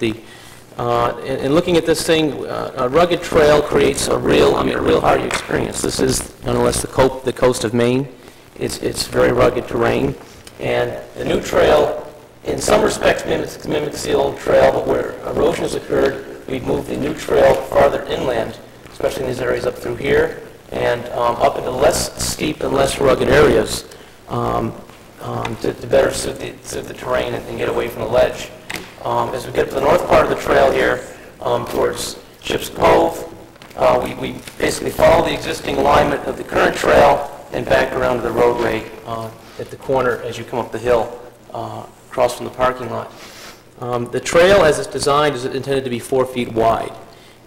the, uh, in in looking at this thing, uh, a rugged trail creates a real, I mean, a real hardy experience. This is nonetheless the co- the coast of Maine. It's it's very rugged terrain, and the new trail, in some respects, mimics mimics the old trail, but where erosion has occurred, we've moved the new trail farther inland, especially in these areas up through here, and um, up into less steep and less rugged areas um, um, to to better suit the suit the terrain and and get away from the ledge. Um, As we get to the north part of the trail here, um, towards Ship's Cove, uh, we we basically follow the existing alignment of the current trail and back around to the roadway uh, at the corner as you come up the hill, uh, across from the parking lot. Um, The trail, as it's designed, is intended to be four feet wide.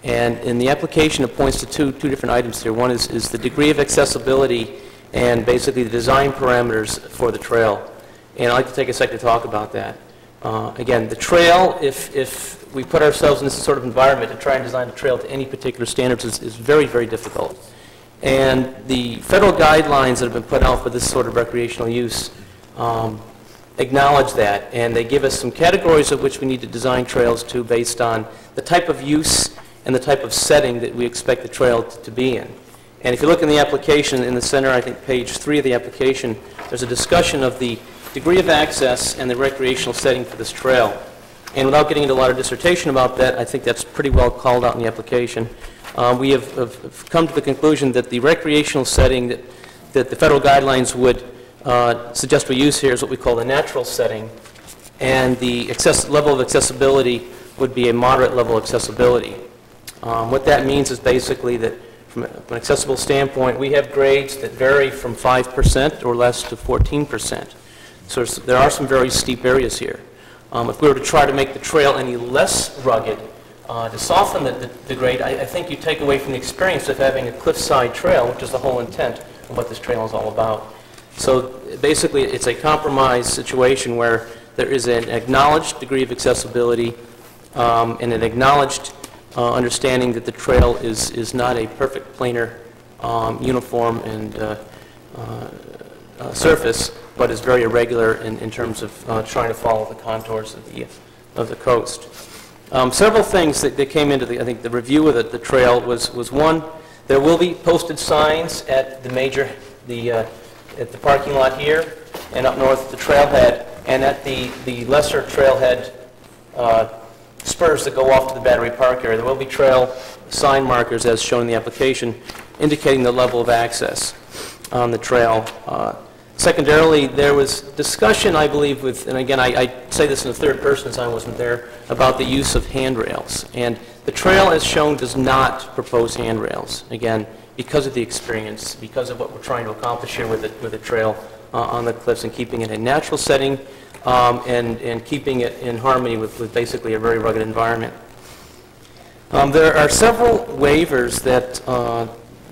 And in the application, it points to two, two different items here. One is, is the degree of accessibility and basically the design parameters for the trail. And I'd like to take a second to talk about that. Uh, Again, the trail, if, if we put ourselves in this sort of environment to try and design a trail to any particular standards, is, is very, very difficult. And the federal guidelines that have been put out for this sort of recreational use um, acknowledge that, and they give us some categories of which we need to design trails to based on the type of use and the type of setting that we expect the trail to be in. And if you look in the application, in the center, I think page three of the application, there's a discussion of the degree of access and the recreational setting for this trail. And without getting into a lot of dissertation about that, I think that's pretty well called out in the application. Uh, We have have- have come to the conclusion that the recreational setting that that the federal guidelines would uh, suggest we use here is what we call the natural setting, and the access, level of accessibility would be a moderate level of accessibility. Um, What that means is basically that, from an accessible standpoint, we have grades that vary from 5% or less to 14%. So there are some very steep areas here. Um, If we were to try to make the trail any less rugged, uh, to soften the- the the grade, I I think you take away from the experience of having a cliffside trail, which is the whole intent of what this trail is all about. So basically, it's a compromise situation where there is an acknowledged degree of accessibility um, and an acknowledged uh, understanding that the trail is is not a perfect planar, um, uniform, and uh, uh, surface, but is very irregular in, in terms of uh, trying to follow the contours of the, of the coast. Um, Several things that, that came into the, I think, the review of the, the trail was, was one, there will be posted signs at the major, the, uh, at the parking lot here, and up north at the trailhead, and at the, the lesser trailhead uh, spurs that go off to the Battery Park area. There will be trail sign markers, as shown in the application, indicating the level of access on the trail. Uh, Secondarily, there was discussion, I believe, with, and again, I I say this in the third person as I wasn't there, about the use of handrails. And the trail, as shown, does not propose handrails, again, because of the experience, because of what we're trying to accomplish here with the, with the trail uh, on the cliffs and keeping it in a natural setting um, and, and keeping it in harmony with, with basically a very rugged environment. Um, There are several waivers that, uh,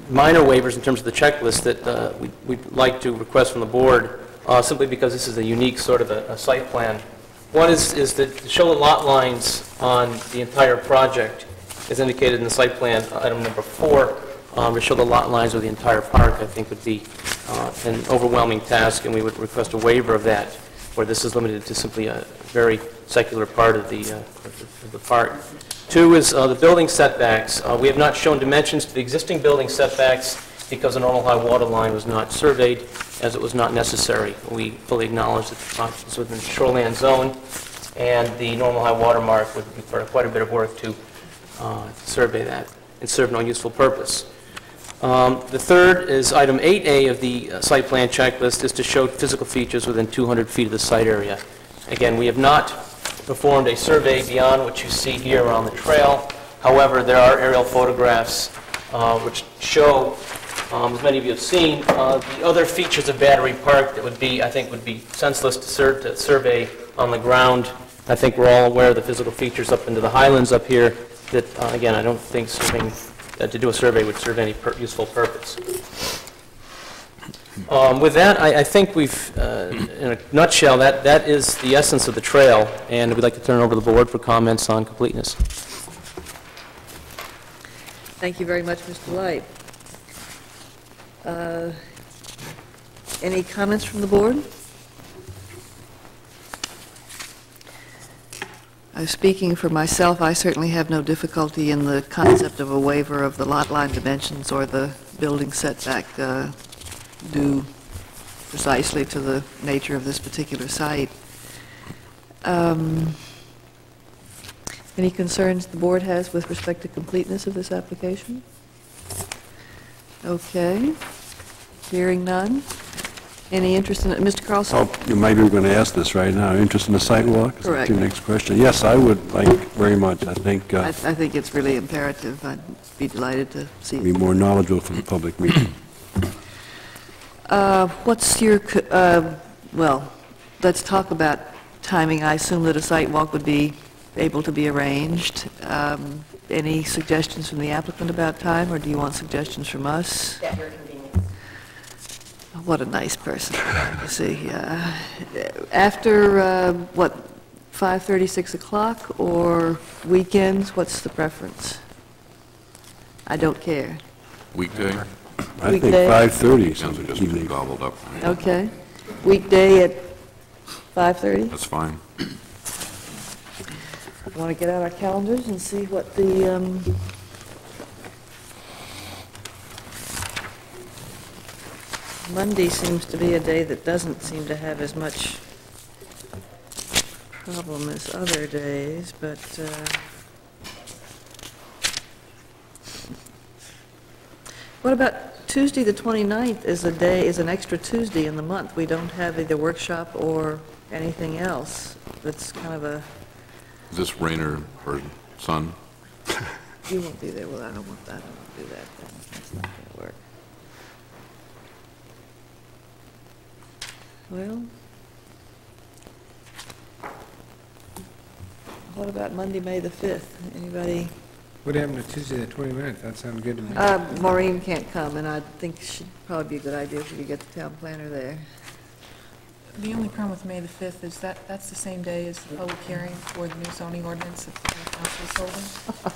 minor waivers in terms of the checklist that uh, we- we'd like to request from the board, uh, simply because this is a unique sort of a a site plan. One is is to show the lot lines on the entire project, as indicated in the site plan, item number four, um, to show the lot lines of the entire park, I think would be uh, an overwhelming task, and we would request a waiver of that, where this is limited to simply a very secular part of the uh, of the of the park. Two is uh, the building setbacks. Uh, We have not shown dimensions to the existing building setbacks because the normal high water line was not surveyed, as it was not necessary. We fully acknowledge that the is within the shoreland zone, and the normal high water mark would require quite a bit of work to uh, survey that and serve no useful purpose. Um, The third is item 8A of the uh, site plan checklist is to show physical features within 200 feet of the site area. Again, we have not performed a survey beyond what you see here on the trail. However, there are aerial photographs uh, which show, um, as many of you have seen, uh, the other features of Battery Park that would be, I think, would be senseless to sur- to survey on the ground. I think we're all aware of the physical features up into the highlands up here that, uh, again, I don't think to do a survey would serve any useful purpose. Um, With that, I I think we've, uh, in a nutshell, that that is the essence of the trail, and we'd like to turn it over to the board for comments on completeness. Thank you very much, Mr. Light. Uh, Any comments from the board? Uh, Speaking for myself, I certainly have no difficulty in the concept of a waiver of the lot line dimensions or the building setback uh, due precisely to the nature of this particular site. Um, Any concerns the board has with respect to completeness of this application? Okay. Hearing none. Any interest in it? Mr. Carlson? Oh, you might be going to ask this right now. Interest in the sidewalk? Is Correct. your next question? Yes, I would like very much. I think I uh, I think it's really imperative. I'd be delighted to see be more knowledgeable for the public meeting. Uh, What's your, uh, well, let's talk about timing. I assume that a site walk would be able to be arranged. Um, Any suggestions from the applicant about time, or do you want suggestions from us? At your convenience. What a nice person, you see. uh, After, uh, what, 5:30, 6 o'clock, or weekends, what's the preference? I don't care. Weekday, I think Weekday. 5:30 weekends are some just evening. gobbled up. Okay. Weekday at 5:30? That's fine. Want to get out our calendars and see what the, um, Monday seems to be a day that doesn't seem to have as much problem as other days, but, uh, what about Tuesday, the 29th is a day, is an extra Tuesday in the month. We don't have either workshop or anything else. It's kind of a, Is this rain or, or sun? You won't be there, well, I don't want that, I don't do that, then. that's not gonna work. Well, what about Monday, May the 5th? Anybody? What happened to Tuesday, the 29th? That sounded good to me. Uh, Maureen can't come, and I think it should probably be a good idea for you to get the town planner there. The only problem with May the 5th is that that's the same day as the public hearing for the new zoning ordinance that the council is holding.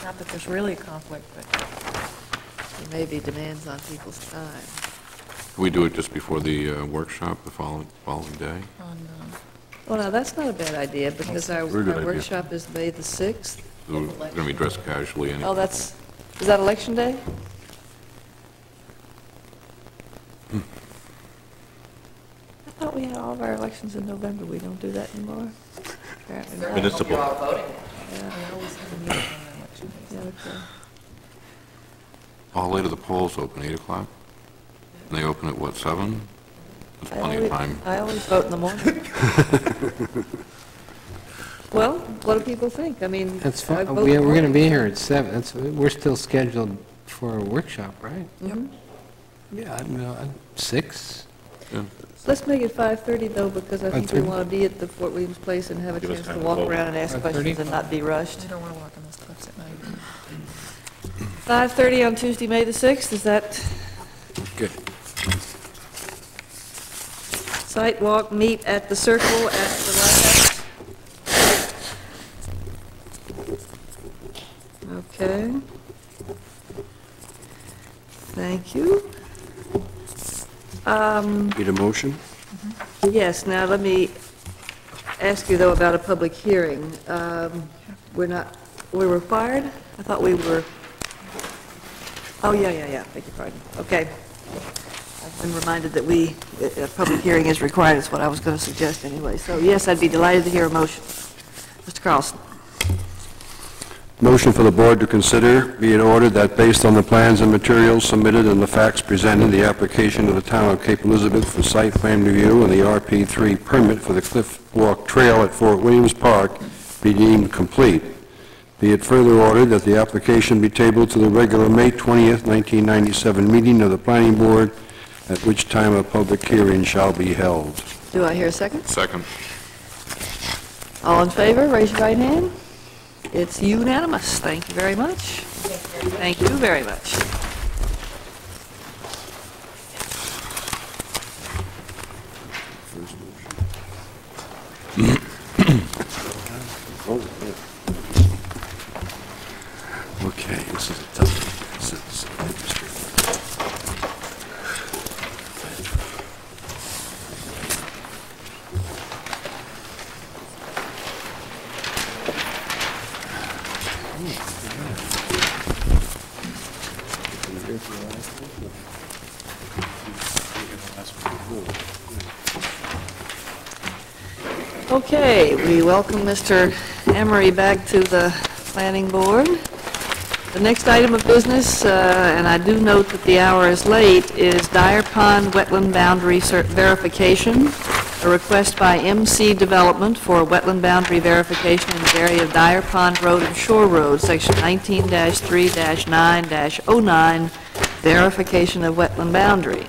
Not that there's really a conflict, but There may be demands on people's time. Can we do it just before the uh, workshop, the following, following day? on, uh, Well, now, that's not a bad idea, because our Very good our idea. workshop is May the 6th. We're going to be dressed casually anyway. Oh, that's, is that election day? Hmm. I thought we had all of our elections in November. We don't do that anymore? Apparently not. Municipal. I always have a meeting on election days. Yeah, okay. How late do the polls open, 8 o'clock? And they open at what, 7? There's I plenty of always- time. I always vote in the morning. Well, what do people think? I mean. That's I fine. vote We- in the We're going to morning. be here at seven. That's, we're still scheduled for a workshop, right? Mhm. Yeah, I don't know, uh, six? Yeah. Let's make it 5:30 though, because I think we 5:30? want to be at the Fort Williams Place and have a Give us chance to time to walk vote. around and ask 5:30? questions and not be rushed. I don't want to walk on those cliffs at night. 5:30 on Tuesday, May the 6th, is that? Good. Site walk, meet at the Circle at the Lighthouse. Okay. Thank you. Um, Need a motion? Yes, now let me ask you, though, about a public hearing. Um, We're not, we're required? I thought we were, oh, yeah, yeah, yeah, beg your pardon. Okay. I've been reminded that we, a a public hearing is required, is what I was going to suggest anyway. So yes, I'd be delighted to hear a motion. Mr. Carlson? Motion for the board to consider, be it ordered that based on the plans and materials submitted and the facts presented, the application of the town of Cape Elizabeth for site plan review and the RP3 permit for the Cliff Walk Trail at Fort Williams Park be deemed complete. Be it further ordered that the application be tabled to the regular May 20th, 1997 meeting of the planning board, at which time a public hearing shall be held. Do I hear a second? Second. All in favor, raise your right hand. It's unanimous. Thank you very much. Thank you very much. Okay, this is a tough one. This is- Okay, we welcome Mr. Emery back to the planning board. The next item of business, uh, and I do note that the hour is late, is Dyer Pond Wetland Boundary Cer- Verification, a request by MC Development for wetland boundary verification in the area of Dyer Pond Road and Shore Road, Section 19-3-9-09, verification of wetland boundary.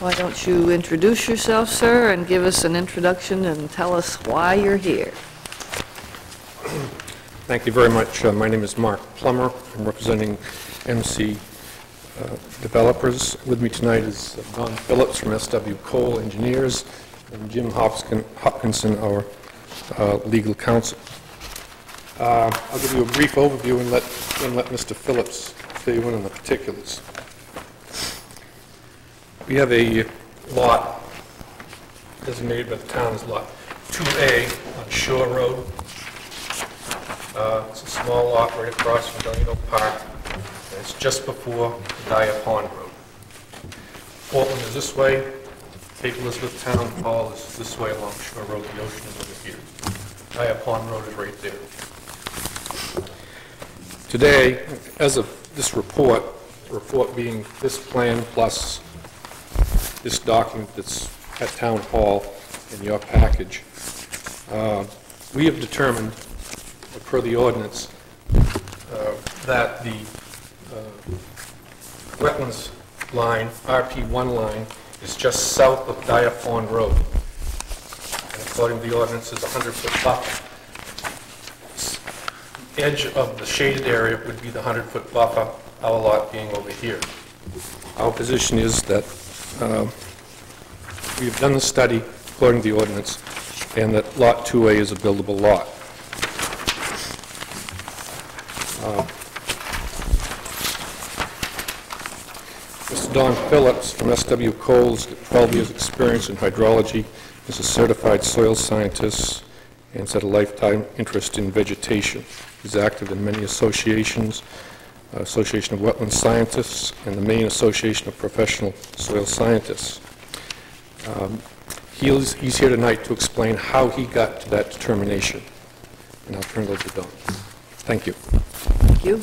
Why don't you introduce yourself, sir, and give us an introduction and tell us why you're here? Thank you very much. Uh, My name is Mark Plummer. I'm representing MC uh, Developers. With me tonight is Don Phillips from SW Cole Engineers and Jim Hopkin- Hopkinson, our uh, legal counsel. Uh, I'll give you a brief overview and let, and let Mr. Phillips fill you in on the particulars. We have a lot designated by the town as Lot 2A on Shore Road. Uh, It's a small lot right across from Dunedin Park, and it's just before Dyer Pond Road. Portland is this way, Cape Elizabeth Town Hall is this way along Shore Road, the ocean is over here. Dyer Pond Road is right there. Today, as of this report, the report being this plan plus this document that's at Town Hall in your package, uh, we have determined per the ordinance, uh, that the uh, wetlands line, RP1 line, is just south of Dyer Road. And according to the ordinance, is a 100-foot buffer. Edge of the shaded area would be the 100-foot buffer, our lot being over here. Our position is that um, we have done the study according to the ordinance, and that Lot 2A is a buildable lot. Mr. Don Phillips from SW Coles, 12 years' experience in hydrology, is a certified soil scientist and has had a lifetime interest in vegetation. He's active in many associations, Association of Wetland Scientists and the Maine Association of Professional Soil Scientists. Um, he is- He's here tonight to explain how he got to that determination, and I'll turn it over to Don. Thank you. Thank you.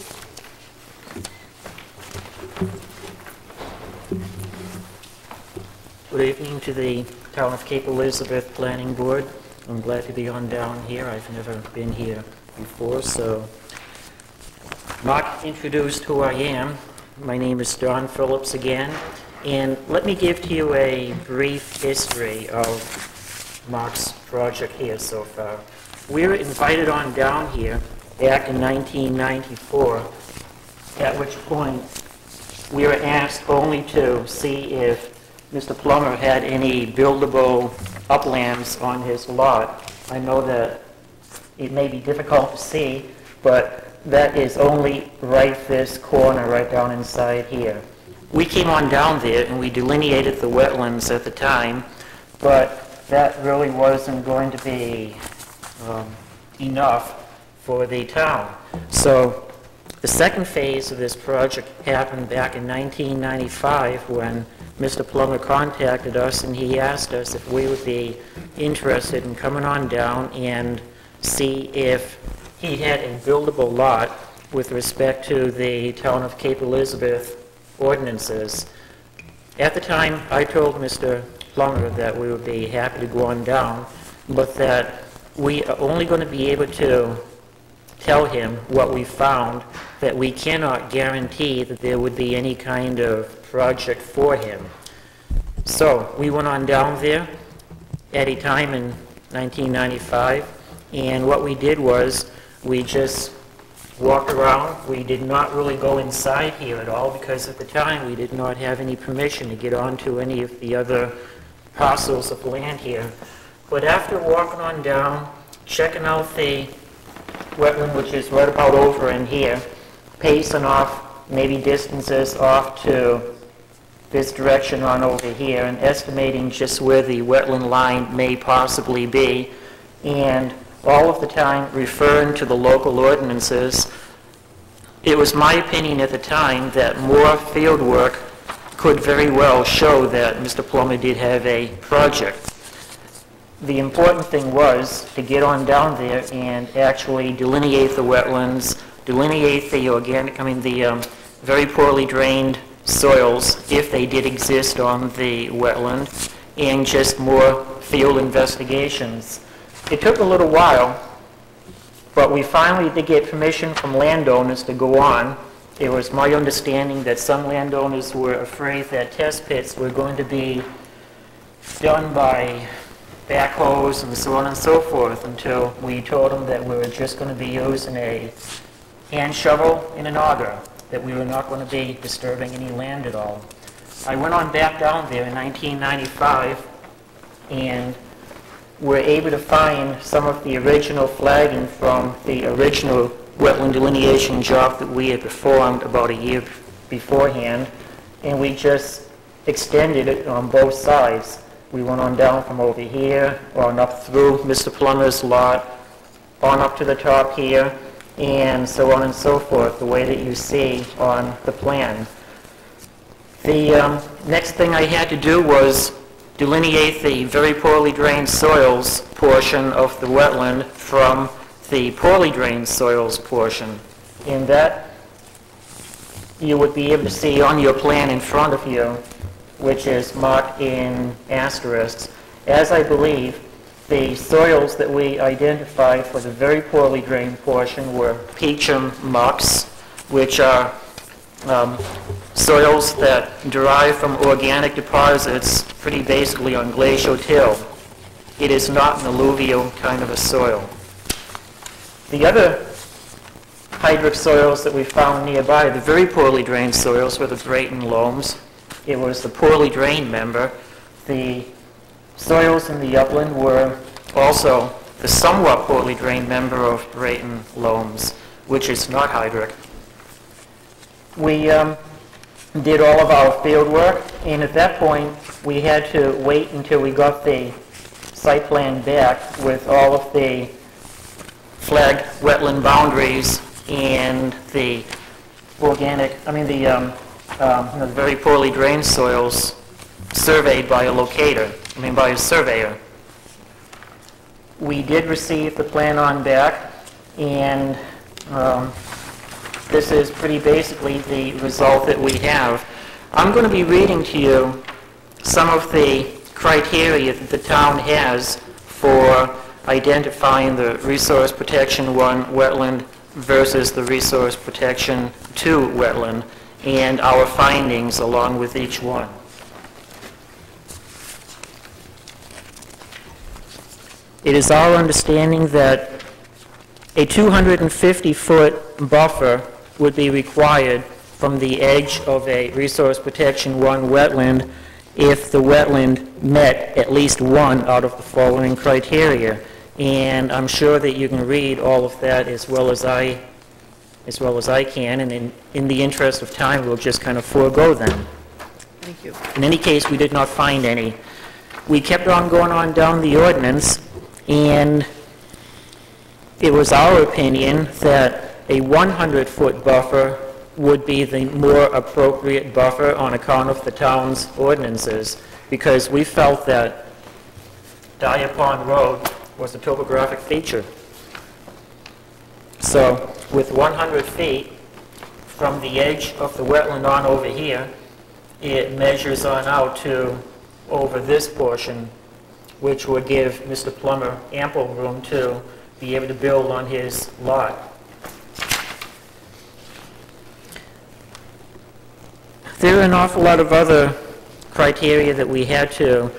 Good evening to the Town of Cape Elizabeth Planning Board. I'm glad to be on down here. I've never been here before, so Mark introduced who I am. My name is Don Phillips again, and let me give to you a brief history of Mark's project here so far. We were invited on down here back in 1994, at which point we were asked only to see if Mr. Plummer had any buildable uplands on his lot. I know that it may be difficult to see, but that is only right this corner, right down inside here. We came on down there and we delineated the wetlands at the time, but that really wasn't going to be um, enough for the town. So the second phase of this project happened back in 1995 when Mr. Plummer contacted us and he asked us if we would be interested in coming on down and see if he had a buildable lot with respect to the town of Cape Elizabeth ordinances. At the time, I told Mr. Plummer that we would be happy to go on down, but that we are only going to be able to tell him what we found, that we cannot guarantee that there would be any kind of project for him. So, we went on down there at a time in 1995, and what we did was, we just walked around. We did not really go inside here at all, because at the time, we did not have any permission to get onto any of the other parcels of land here. But after walking on down, checking out the wetland, which is right about over in here, pacing off maybe distances off to this direction on over here and estimating just where the wetland line may possibly be, and all of the time referring to the local ordinances. It was my opinion at the time that more field work could very well show that Mr. Plummer did have a project. The important thing was to get on down there and actually delineate the wetlands, delineate the organic, I mean, the um, very poorly drained soils, if they did exist on the wetland, and just more field investigations. It took a little while, but we finally did get permission from landowners to go on. It was my understanding that some landowners were afraid that test pits were going to be done by backhoes and so on and so forth until we told them that we were just going to be using a hand shovel and an auger, that we were not going to be disturbing any land at all. I went on back down there in 1995 and were able to find some of the original flagging from the original wetland delineation job that we had performed about a year beforehand, and we just extended it on both sides. We went on down from over here, on up through Mr. Plummer's lot, on up to the top here, and so on and so forth, the way that you see on the plan. The um, next thing I had to do was delineate the very poorly drained soils portion of the wetland from the poorly drained soils portion. In that, you would be able to see on your plan in front of you, which is marked in asterisks, as I believe, the soils that we identified for the very poorly drained portion were Peacham mucks, which are um, soils that derive from organic deposits pretty basically on glacial till. It is not an alluvial kind of a soil. The other hydric soils that we found nearby, the very poorly drained soils, were the Brayton loams. It was the poorly drained member. The soils in the upland were also the somewhat poorly drained member of Brayton loams, which is not hydric. We um, did all of our field work, and at that point, we had to wait until we got the site plan back with all of the flagged wetland boundaries and the organic, I mean, the, um, um, the very poorly drained soils surveyed by a locator, I mean, by a surveyor. We did receive the plan on back, and um, this is pretty basically the result that we have. I'm going to be reading to you some of the criteria that the town has for identifying the Resource Protection 1 wetland versus the Resource Protection 2 wetland, and our findings along with each one. It is our understanding that a 250-foot buffer would be required from the edge of a Resource Protection 1 wetland if the wetland met at least one out of the following criteria. And I'm sure that you can read all of that as well as I, as well as I can, and in, in the interest of time, we'll just kind of forego them. Thank you. In any case, we did not find any. We kept on going on down the ordinance, and it was our opinion that a 100-foot buffer would be the more appropriate buffer on account of the town's ordinances, because we felt that Dyer Pond Road was a topographic feature. So with 100 feet from the edge of the wetland on over here, it measures on out to over this portion, which would give Mr. Plummer ample room to be able to build on his lot. There are an awful lot of other criteria that we had to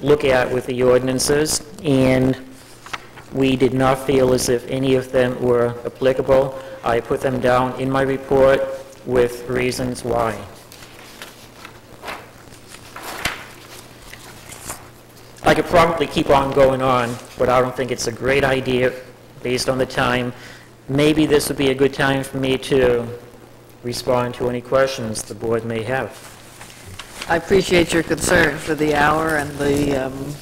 look at with the ordinances, and we did not feel as if any of them were applicable. I put them down in my report with reasons why. I could probably keep on going on, but I don't think it's a great idea based on the time. Maybe this would be a good time for me to respond to any questions the board may have. I appreciate your concern for the hour and the um,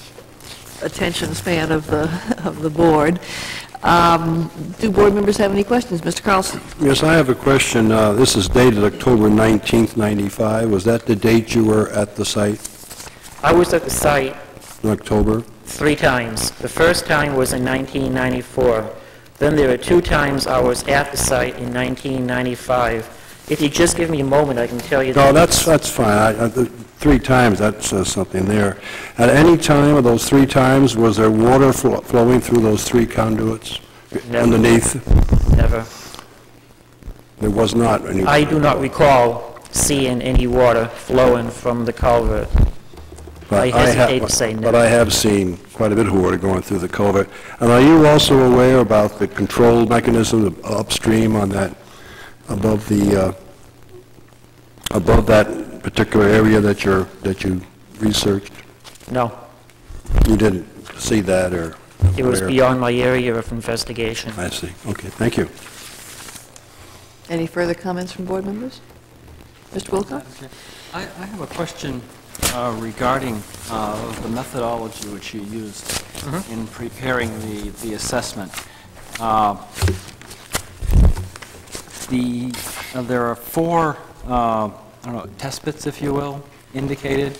attention span of the, of the board. Um, Do board members have any questions? Mr. Carlson? Yes, I have a question. Uh, This is dated October 19th, 95. Was that the date you were at the site, I was at the site in October? three times. The first time was in 1994. Then there were two times I was at the site in 1995. If you just give me a moment, I can tell you... No, that's, that's fine. I- I- the- Three times, that says uh, something there. At any time of those three times, was there water flo- flowing through those three conduits Never. underneath? Never. There was not any... I do not recall seeing any water flowing from the culvert. But I ha- hesitate to say no. But I have seen quite a bit of water going through the culvert. And are you also aware about the control mechanism upstream on that, above the, uh, above that particular area that you're, that you researched? No, You didn't see that, or... it was aware? beyond my area of investigation. I see. Okay, thank you. Any further comments from board members? Mr. Wilcox? I I have a question uh, regarding uh, the methodology which you used in preparing the the assessment. Uh, The, uh, there are four, uh, I don't know, test pits, if you will, indicated.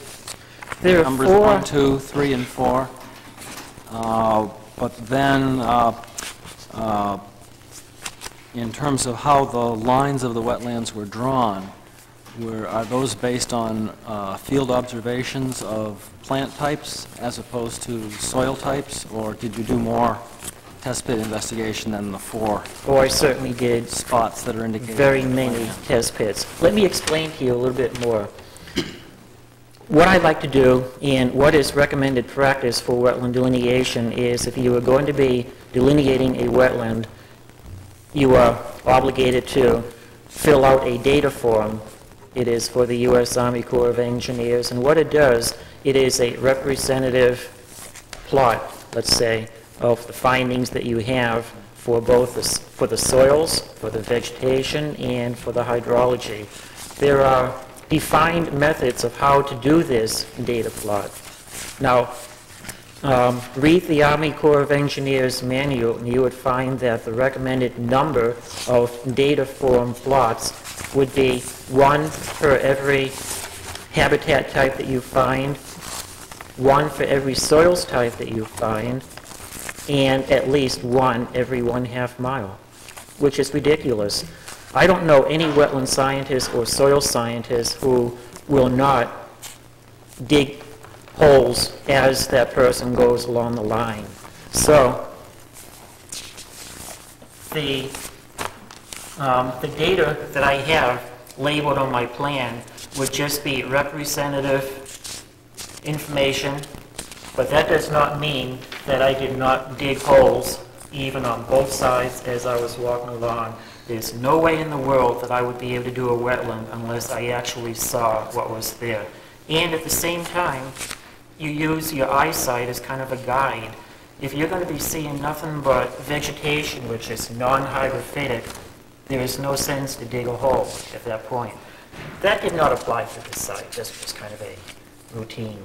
There are Numbers one, two, three, and four. Uh, But then, uh, uh, in terms of how the lines of the wetlands were drawn, were, are those based on uh, field observations of plant types as opposed to soil types? Or did you do more test pit investigation than the four Oh, I certainly did spots that are indicated? very on the many plan? test pits. Let me explain to you a little bit more. What I'd like to do, and what is recommended practice for wetland delineation, is if you are going to be delineating a wetland, you are obligated to fill out a data form. It is for the U.S. Army Corps of Engineers, and what it does, it is a representative plot, let's say, of the findings that you have for both the, for the soils, for the vegetation, and for the hydrology. There are defined methods of how to do this data plot. Now, um, read the Army Corps of Engineers manual, and you would find that the recommended number of data form plots would be one for every habitat type that you find, one for every soils type that you find, and at least one every one-half mile, which is ridiculous. I don't know any wetland scientist or soil scientist who will not dig holes as that person goes along the line. So, the, um, the data that I have labeled on my plan would just be representative information, but that does not mean that I did not dig holes even on both sides as I was walking along. There's no way in the world that I would be able to do a wetland unless I actually saw what was there. And at the same time, you use your eyesight as kind of a guide. If you're going to be seeing nothing but vegetation, which is non-hydrophytic, there is no sense to dig a hole at that point. That did not apply for this site, this was kind of a routine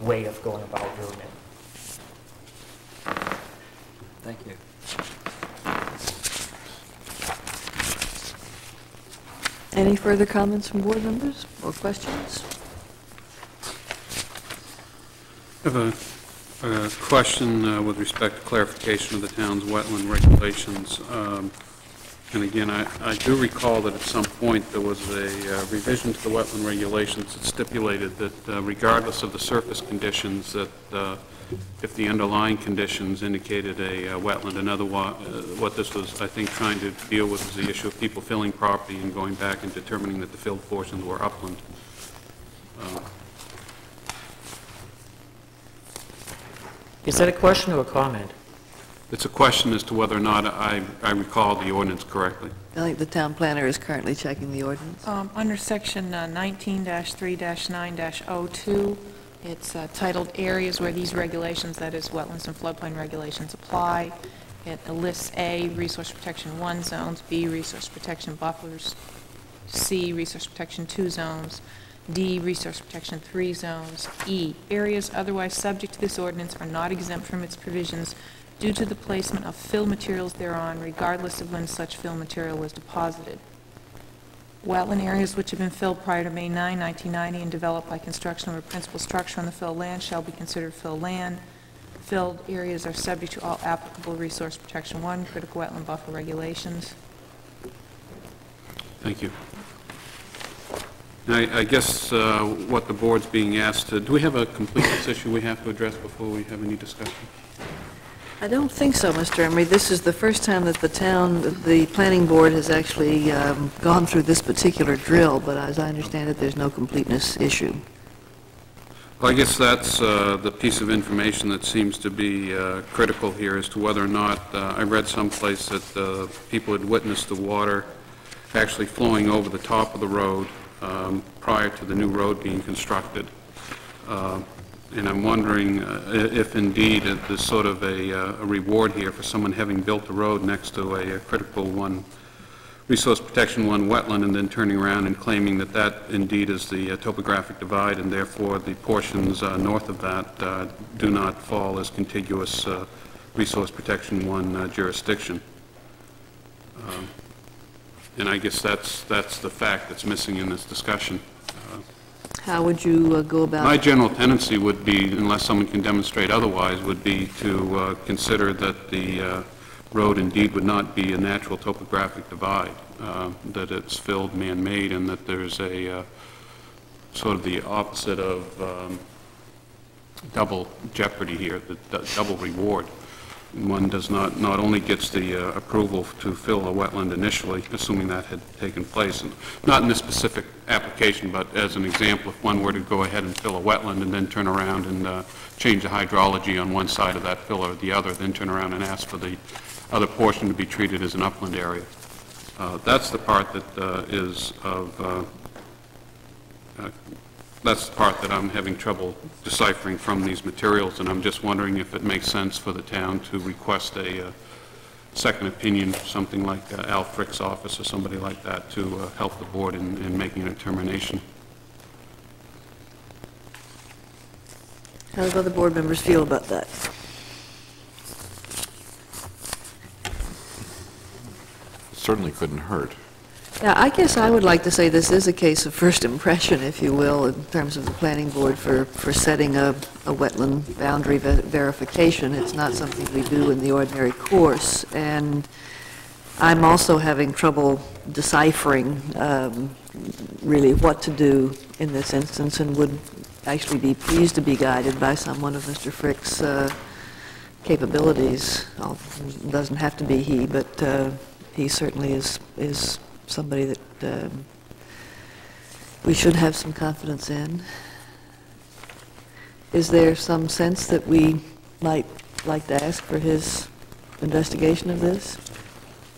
way of going about doing it. Thank you. Any further comments from board members or questions? I have a, a question uh, with respect to clarification of the town's wetland regulations. Um, And again, I, I do recall that at some point there was a uh, revision to the wetland regulations that stipulated that uh, regardless of the surface conditions, that uh, if the underlying conditions indicated a uh, wetland, and otherwise, what this was, I think, trying to deal with was the issue of people filling property and going back and determining that the filled portions were upland. Is that a question or a comment? It's a question as to whether or not I, I recall the ordinance correctly. I think the town planner is currently checking the ordinance. Um, Under Section uh, 19-3-9-02, it's uh, titled Areas Where These Regulations, that is wetlands and floodplain regulations, apply. It lists A, Resource Protection 1 zones, B, Resource Protection buffers, C, Resource Protection 2 zones, D, Resource Protection 3 zones. E, areas otherwise subject to this ordinance are not exempt from its provisions due to the placement of fill materials thereon, regardless of when such fill material was deposited. Wetland areas which have been filled prior to May 9, 1990, and developed by construction of a principal structure on the filled land shall be considered fill land. Filled areas are subject to all applicable Resource Protection 1 critical wetland buffer regulations. Thank you. I I guess uh, what the board's being asked to, do we have a completeness issue we have to address before we have any discussion? I don't think so, Mr. Emery. This is the first time that the town, the planning board has actually um, gone through this particular drill, but as I understand it, there's no completeness issue. Well, I guess that's uh, the piece of information that seems to be uh, critical here as to whether or not, uh, I read someplace that uh, people had witnessed the water actually flowing over the top of the road um, prior to the new road being constructed. And I'm wondering uh, if indeed there's sort of a uh, a reward here for someone having built the road next to a a critical one, Resource Protection One wetland, and then turning around and claiming that that indeed is the uh, topographic divide, and therefore the portions uh, north of that uh, do not fall as contiguous uh, Resource Protection One uh, jurisdiction. Um, And I guess that's, that's the fact that's missing in this discussion. How would you uh, go about? My general tendency would be, unless someone can demonstrate otherwise, would be to uh, consider that the uh, road indeed would not be a natural topographic divide, uh, that it's filled man-made, and that there's a, uh, sort of the opposite of um, double jeopardy here, the double reward. One does not, not only gets the uh, approval to fill a wetland initially, assuming that had taken place, and not in this specific application, but as an example, if one were to go ahead and fill a wetland and then turn around and uh, change the hydrology on one side of that fill or the other, then turn around and ask for the other portion to be treated as an upland area. Uh, That's the part that uh, is of uh, uh, that's the part that I'm having trouble deciphering from these materials, and I'm just wondering if it makes sense for the town to request a uh, second opinion, something like uh, Al Frick's office or somebody like that, to uh, help the board in in making a determination. How do other board members feel about that? Certainly couldn't hurt. Yeah, I guess I would like to say this is a case of first impression, if you will, in terms of the planning board for, for setting a, a wetland boundary ve- verification. It's not something we do in the ordinary course, and I'm also having trouble deciphering um, really what to do in this instance, and would actually be pleased to be guided by someone of Mr. Frick's uh, capabilities. Al- Doesn't have to be he, but uh, he certainly is, is somebody that um, we should have some confidence in. Is there some sense that we might like to ask for his investigation of this?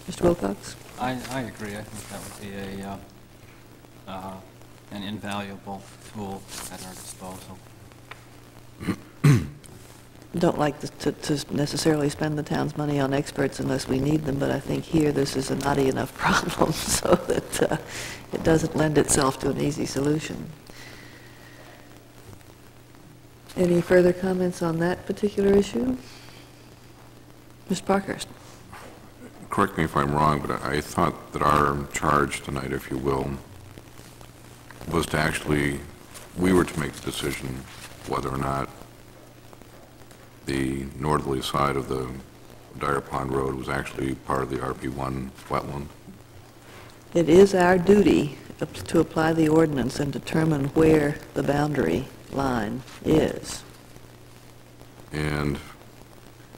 Mr. Wilcox? I, I agree. I think that would be a, uh, uh, an invaluable tool at our disposal. Don't like to- to necessarily spend the town's money on experts unless we need them, but I think here, this is a knotty enough problem so that uh, it doesn't lend itself to an easy solution. Any further comments on that particular issue? Ms. Parkhurst? Correct me if I'm wrong, but I thought that our charge tonight, if you will, was to actually, we were to make the decision whether or not the northerly side of the Dyer Pond Road was actually part of the RP1 wetland. It is our duty to apply the ordinance and determine where the boundary line is. And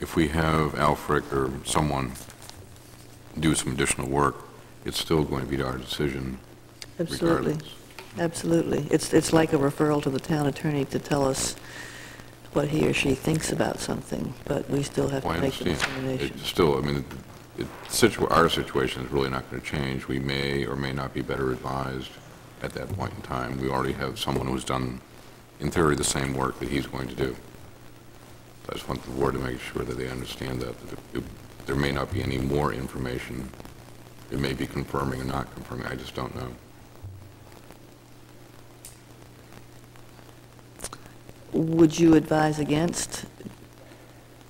if we have Al Frick or someone do some additional work, it's still going to be our decision Absolutely. regardless. Absolutely. It's, it's like a referral to the town attorney to tell us what he or she thinks about something, but we still have Well, to I make the understand. determination. It's still, I mean, it- it- situ- our situation is really not going to change. We may or may not be better advised at that point in time. We already have someone who's done, in theory, the same work that he's going to do. I just want the board to make sure that they understand that, that if there may not be any more information. It may be confirming or not confirming, I just don't know. Would you advise against?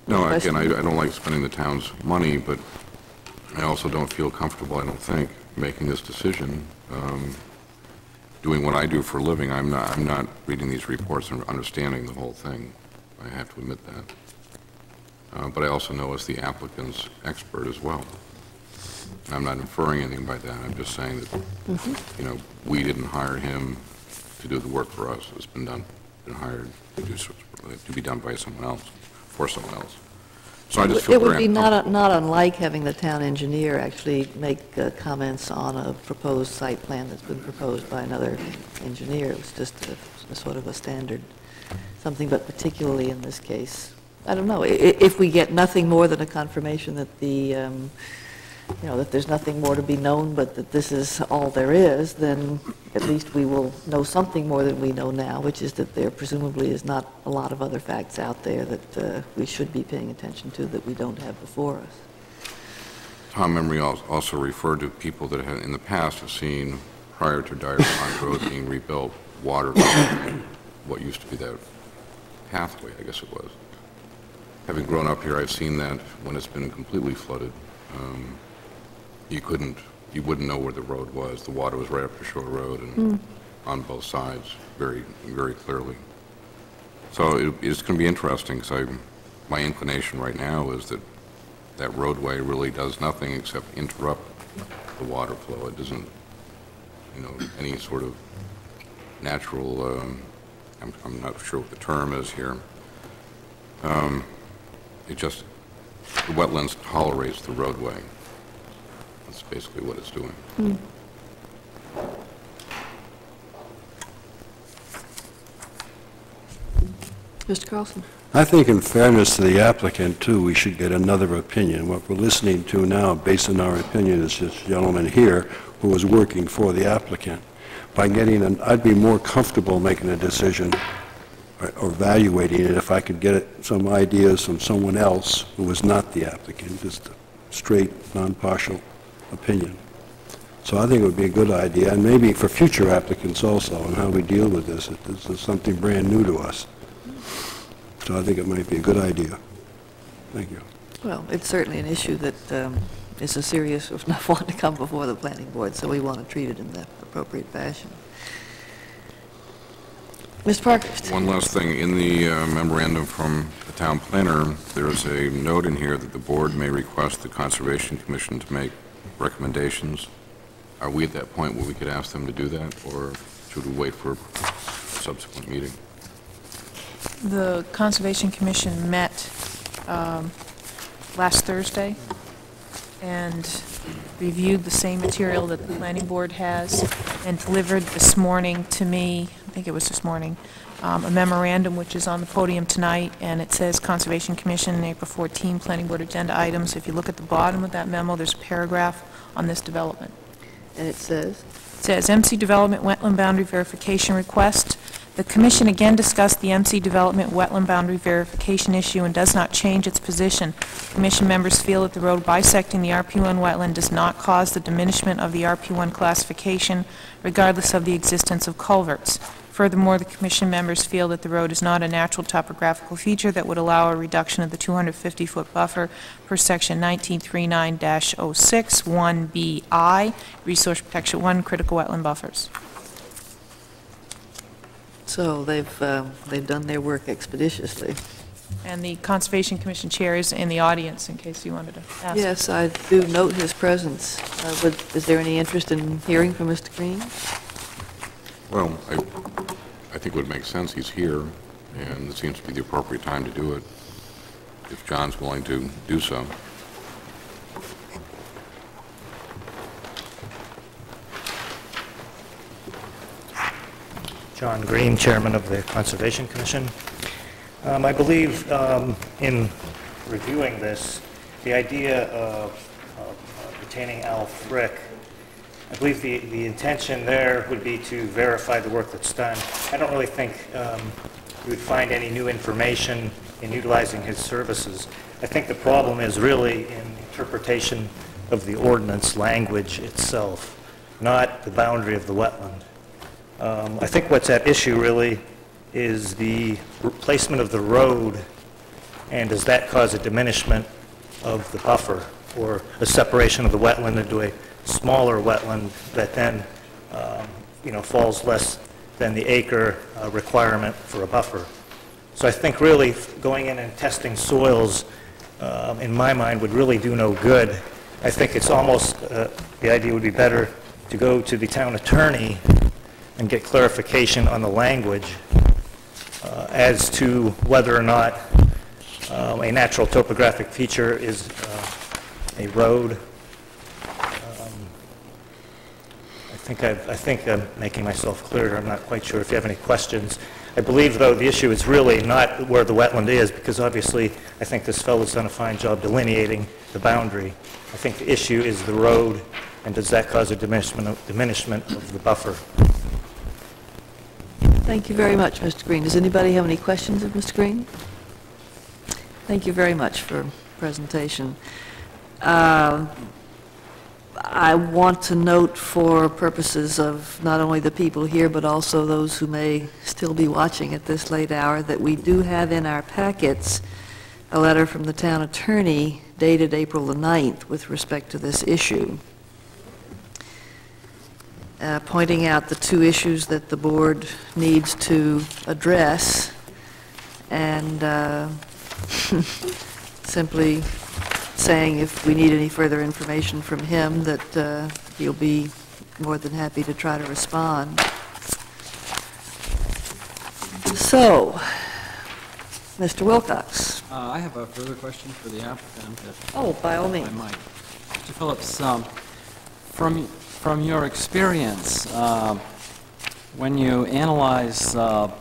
No, again, I I don't like spending the town's money, but I also don't feel comfortable, I don't think, making this decision. Um, Doing what I do for a living, I'm not, I'm not reading these reports and understanding the whole thing. I have to admit that. Uh, But I also know as the applicant's expert as well. I'm not inferring anything by that, I'm just saying that, you know, we didn't hire him to do the work for us. It's been done, been hired to do, to be done by someone else, for someone else. So I just feel It would very be not, uncomfortable. not unlike having the town engineer actually make uh, comments on a proposed site plan that's been proposed by another engineer. It was just a a sort of a standard, something, but particularly in this case, I don't know, i- i- if we get nothing more than a confirmation that the, um, you know, that there's nothing more to be known, but that this is all there is, then at least we will know something more than we know now, which is that there presumably is not a lot of other facts out there that uh, we should be paying attention to that we don't have before us. Tom Emery also referred to people that had, in the past, have seen, prior to Dyer Pond Road being rebuilt, water, what used to be that pathway, I guess it was. Having grown up here, I've seen that when it's been completely flooded. um, You couldn't, you wouldn't know where the road was. The water was right up to Shore Road and on both sides, very, very clearly. So it- it's going to be interesting, because my inclination right now is that that roadway really does nothing except interrupt the water flow. It doesn't, you know, any sort of natural, um, I'm, I'm not sure what the term is here. Um, It just, the wetlands tolerates the roadway. That's basically what it's doing. Mr. Carlson? I think in fairness to the applicant, too, we should get another opinion. What we're listening to now, based on our opinion, is this gentleman here who is working for the applicant. By getting, an, I'd be more comfortable making a decision or or evaluating it if I could get some ideas from someone else who was not the applicant, just a straight, non-partial opinion. So I think it would be a good idea, and maybe for future applicants also, and how we deal with this. If This is something brand new to us. So I think it might be a good idea. Thank you. Well, it's certainly an issue that um, is a serious enough one to come before the planning board, so we want to treat it in the appropriate fashion. Mr. Parkhurst? One last thing, in the uh, memorandum from the town planner, there's a note in here that the board may request the Conservation Commission to make recommendations. Are we at that point where we could ask them to do that, or should we wait for a subsequent meeting? The Conservation Commission met um, last Thursday and reviewed the same material that the planning board has and delivered this morning to me, I think it was this morning, um, a memorandum which is on the podium tonight, and it says Conservation Commission, April 14, Planning Board Agenda Items. If you look at the bottom of that memo, there's a paragraph on this development. And it says? Says MC Development Wetland Boundary Verification Request. The commission again discussed the MC Development Wetland Boundary Verification issue and does not change its position. Commission members feel that the road bisecting the RP1 wetland does not cause the diminishment of the RP1 classification regardless of the existence of culverts. Furthermore, the commission members feel that the road is not a natural topographical feature that would allow a reduction of the 250-foot buffer per section 1939-06, 1BI, Resource Protection 1, Critical Wetland Buffers. So they've, um, they've done their work expeditiously. And the Conservation Commission Chair is in the audience, in case you wanted to ask. Yes, I do note his presence. Uh, would- Is there any interest in hearing from Mr. Green? Well, I, I think it would make sense, he's here, and it seems to be the appropriate time to do it, if John's willing to do so. John Green, Chairman of the Conservation Commission. Um, I believe um, in reviewing this, the idea of of retaining Al Frick, I believe the, the intention there would be to verify the work that's done. I don't really think um, you would find any new information in utilizing his services. I think the problem is really in interpretation of the ordinance language itself, not the boundary of the wetland. Um, I think what's at issue really is the replacement of the road, and does that cause a diminishment of the buffer, or a separation of the wetland into a smaller wetland that then, um, you know, falls less than the acre uh, requirement for a buffer? So I think really going in and testing soils, um, in my mind, would really do no good. I think it's almost, uh, the idea would be better to go to the town attorney and get clarification on the language uh, as to whether or not um, a natural topographic feature is uh, a road. Um, I think I've, I think I'm making myself clear. I'm not quite sure if you have any questions. I believe, though, the issue is really not where the wetland is, because obviously, I think this fellow's done a fine job delineating the boundary. I think the issue is the road, and does that cause a diminishment of, diminishment of the buffer? Thank you very much, Mr. Green. Does anybody have any questions of Mr. Green? Thank you very much for presentation. Um, I want to note for purposes of not only the people here, but also those who may still be watching at this late hour, that we do have in our packets a letter from the town attorney dated April the 9th with respect to this issue, uh, pointing out the two issues that the board needs to address, and uh, simply saying if we need any further information from him, that uh, he'll be more than happy to try to respond. So, Mr. Wilcox. Uh, I have a further question for the applicant. if Oh, by all I means. might. Mr. Phillips, um, from, from your experience, um, when you analyze uh,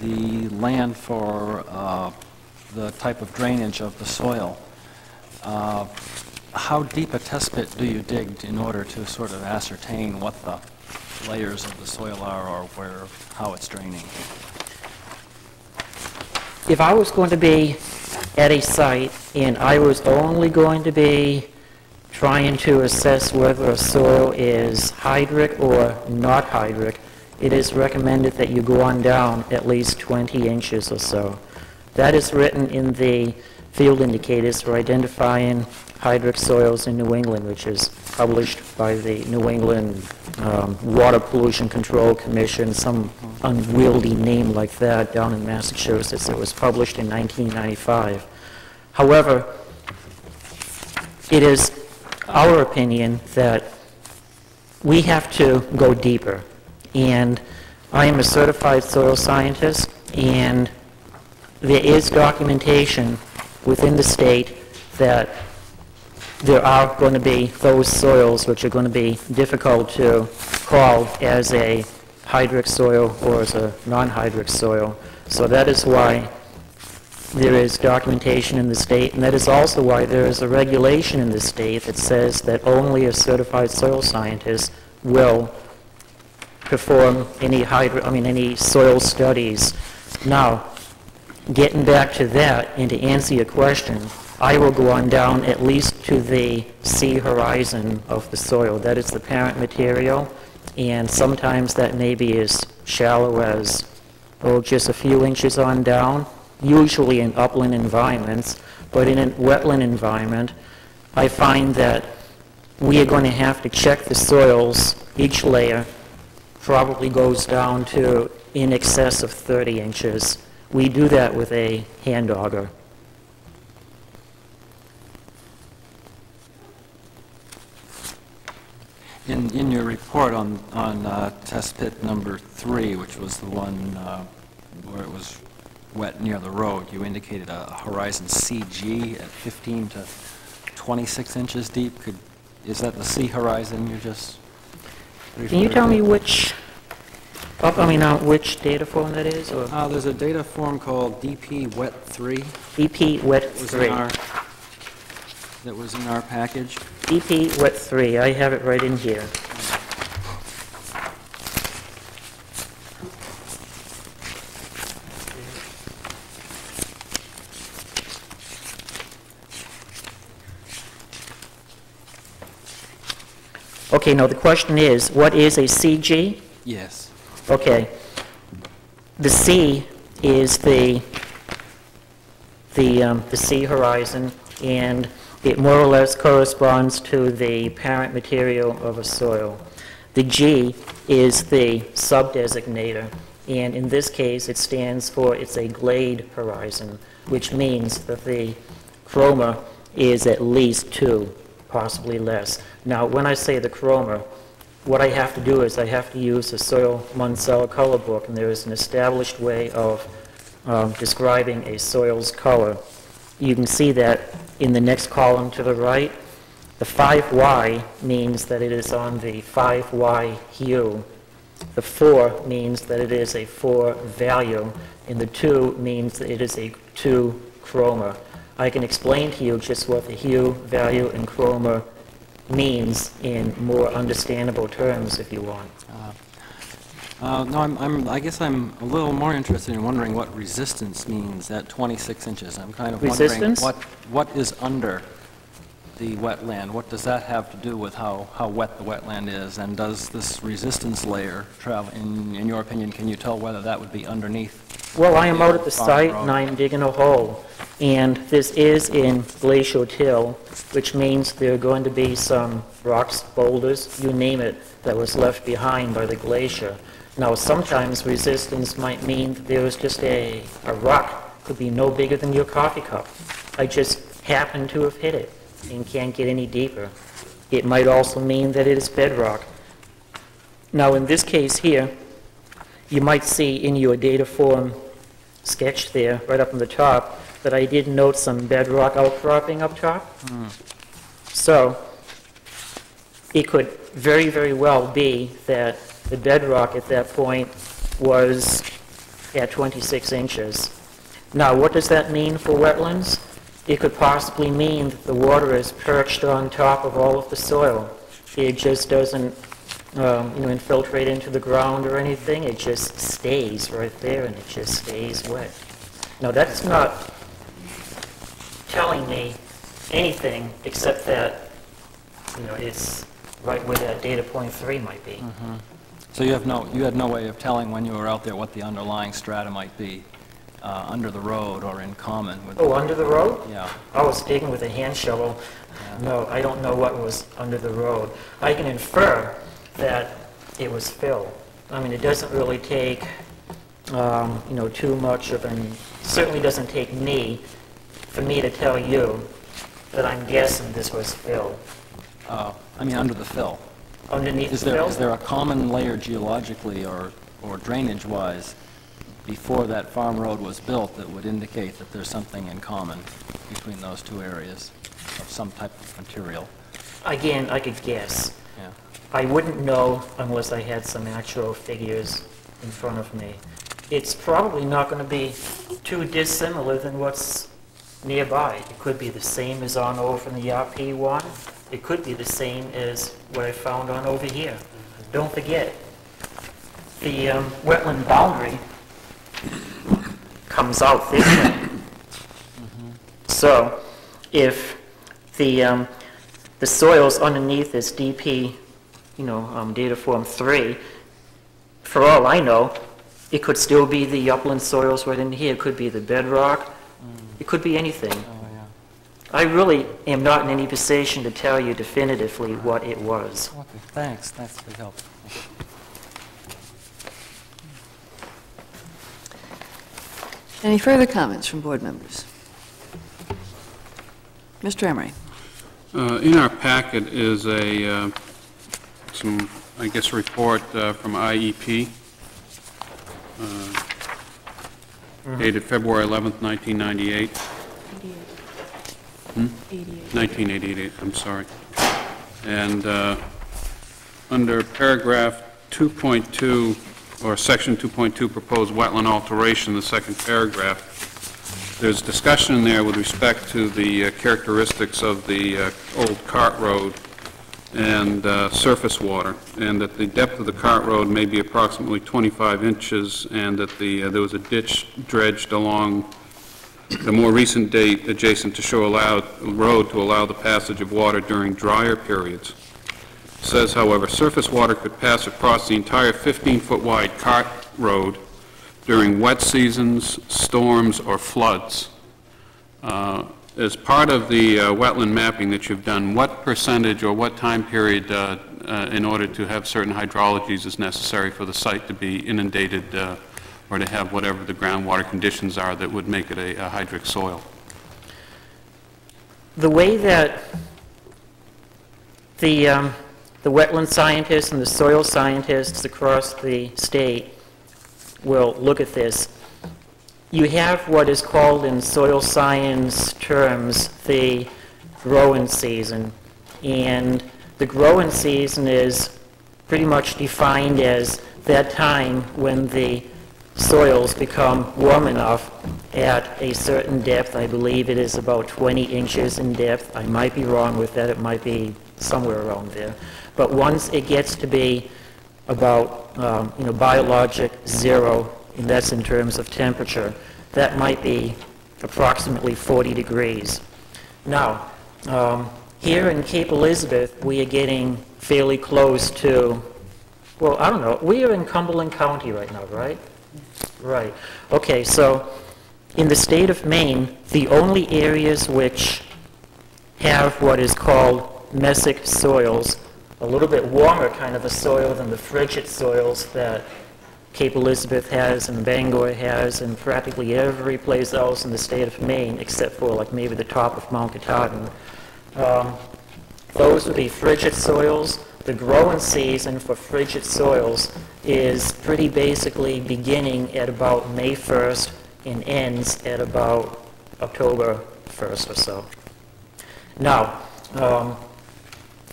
the land for uh, the type of drainage of the soil, uh, how deep a test pit do you dig in order to sort of ascertain what the layers of the soil are or where, how it's draining? If I was going to be at a site and I was only going to be trying to assess whether a soil is hydric or not hydric, it is recommended that you go on down at least 20 inches or so. That is written in the field indicators for identifying hydric soils in New England, which is published by the New England um, Water Pollution Control Commission, some unwieldy name like that down in Massachusetts. It was published in 1995. However, it is our opinion that we have to go deeper. And I am a certified soil scientist, and there is documentation within the state that there are going to be those soils which are going to be difficult to call as a hydric soil or as a non-hydric soil. So that is why there is documentation in the state, and that is also why there is a regulation in the state that says that only a certified soil scientist will perform any hydro, I mean, any soil studies. Now, getting back to that, and to answer your question, I will go on down at least to the C horizon of the soil. That is the parent material, and sometimes that may be as shallow as, oh, just a few inches on down, usually in upland environments, but in a wetland environment, I find that we are going to have to check the soils, each layer probably goes down to in excess of 30 inches. We do that with a hand auger. In, in your report on, on uh, test pit number three, which was the one uh, where it was wet near the road, you indicated a horizon CG at 15 to 26 inches deep. Could, is that the C horizon you're just Can you tell me which, oh, I mean, uh, which data form that is, or Uh, there's a data form called DP Wet 3 EP Wet that was in 3? our, that was in our package. DP Wet 3, I have it right in here. Okay, now the question is, what is a CG? Yes. Okay. The C is the, the, um, the C horizon, and it more or less corresponds to the parent material of a soil. The G is the subdesignator, and in this case, it stands for, it's a gleyed horizon, which means that the chroma is at least two, possibly less. Now, when I say the chroma, what I have to do is I have to use the soil Munsell color book, and there is an established way of um, describing a soil's color. You can see that in the next column to the right. The 5Y means that it is on the 5Y hue. The 4 means that it is a 4 value, and the 2 means that it is a 2 chroma. I can explain to you just what the hue, value, and chroma means in more understandable terms if you want. Uh, No, I'm, I'm, I guess I'm a little more interested in wondering what resistance means at 26 inches. I'm kind of wondering what, what is under the wetland? What does that have to do with how, how wet the wetland is? And does this resistance layer travel, in, in your opinion, can you tell whether that would be underneath? Well, I am out at the site Road. and I am digging a hole. And this is in glacial till, which means there are going to be some rocks, boulders, you name it, that was left behind by the glacier. Now, sometimes resistance might mean that there is just a, a rock, could be no bigger than your coffee cup. I just happen to have hit it and can't get any deeper. It might also mean that it is bedrock. Now, in this case here, you might see in your data form sketch there, right up on the top, that I did note some bedrock outcropping up top. So, it could very, very well be that the bedrock at that point was at 26 inches. Now, what does that mean for wetlands? It could possibly mean that the water is perched on top of all of the soil. It just doesn't, um, you know, infiltrate into the ground or anything, it just stays right there and it just stays wet. Now, that's not telling me anything except that, you know, it's right where that data point three might be. So you have no, you had no way of telling when you were out there what the underlying strata might be, uh, under the road or in common with? Oh, under the road? Yeah. I was digging with a hand shovel. No, I don't know what was under the road. I can infer that it was fill. I mean, it doesn't really take, um, you know, too much of an, certainly doesn't take me, for me to tell you that I'm guessing this was fill. Uh, I mean, under the fill. Underneath Is the there, fill? is there a common layer geologically or, or drainage-wise before that farm road was built that would indicate that there's something in common between those two areas of some type of material? Again, I could guess. Yeah. I wouldn't know unless I had some actual figures in front of me. It's probably not going to be too dissimilar than what's nearby. It could be the same as on over in the RP one. It could be the same as what I found on over here. Don't forget, the um, wetland boundary comes out this way. So if the, um, the soils underneath is DP, you know, um, data form three, for all I know, it could still be the upland soils right in here, it could be the bedrock, it could be anything. Oh, yeah. I really am not in any position to tell you definitively what it was. Okay, thanks, for big help. Any further comments from board members? Mr. Emery? Uh, In our packet is a, uh, some, I guess, report uh, from IEP uh, dated February 11th, 1998. Hmm? 1988, I'm sorry. And uh, under paragraph 2.2, or section 2.2, proposed wetland alteration, the second paragraph, there's discussion there with respect to the uh, characteristics of the uh, old cart road and uh, surface water, and that the depth of the cart road may be approximately 25 inches, and that the, uh, there was a ditch dredged along the more recent date adjacent to Shore Allowed Road to allow the passage of water during drier periods. Says, however, surface water could pass across the entire 15-foot wide cart road during wet seasons, storms, or floods. Uh, As part of the uh, wetland mapping that you've done, what percentage or what time period uh, uh, in order to have certain hydrologies is necessary for the site to be inundated uh, or to have whatever the groundwater conditions are that would make it a a hydric soil? The way that the, um, the wetland scientists and the soil scientists across the state will look at this, you have what is called in soil science terms the growing season. And the growing season is pretty much defined as that time when the soils become warm enough at a certain depth. I believe it is about 20 inches in depth. I might be wrong with that. It might be somewhere around there. But once it gets to be about, um, you know, biologic zero, and that's in terms of temperature, that might be approximately 40 degrees. Now, um, here in Cape Elizabeth, we are getting fairly close to, well, I don't know, we are in Cumberland County right now, right? Right. Okay, so in the state of Maine, the only areas which have what is called mesic soils, a little bit warmer kind of a soil than the frigid soils that Cape Elizabeth has and Bangor has and practically every place else in the state of Maine except for like maybe the top of Mount Katahdin. Um, those would be frigid soils. The growing season for frigid soils is pretty basically beginning at about May 1st and ends at about October 1st or so. Now, um,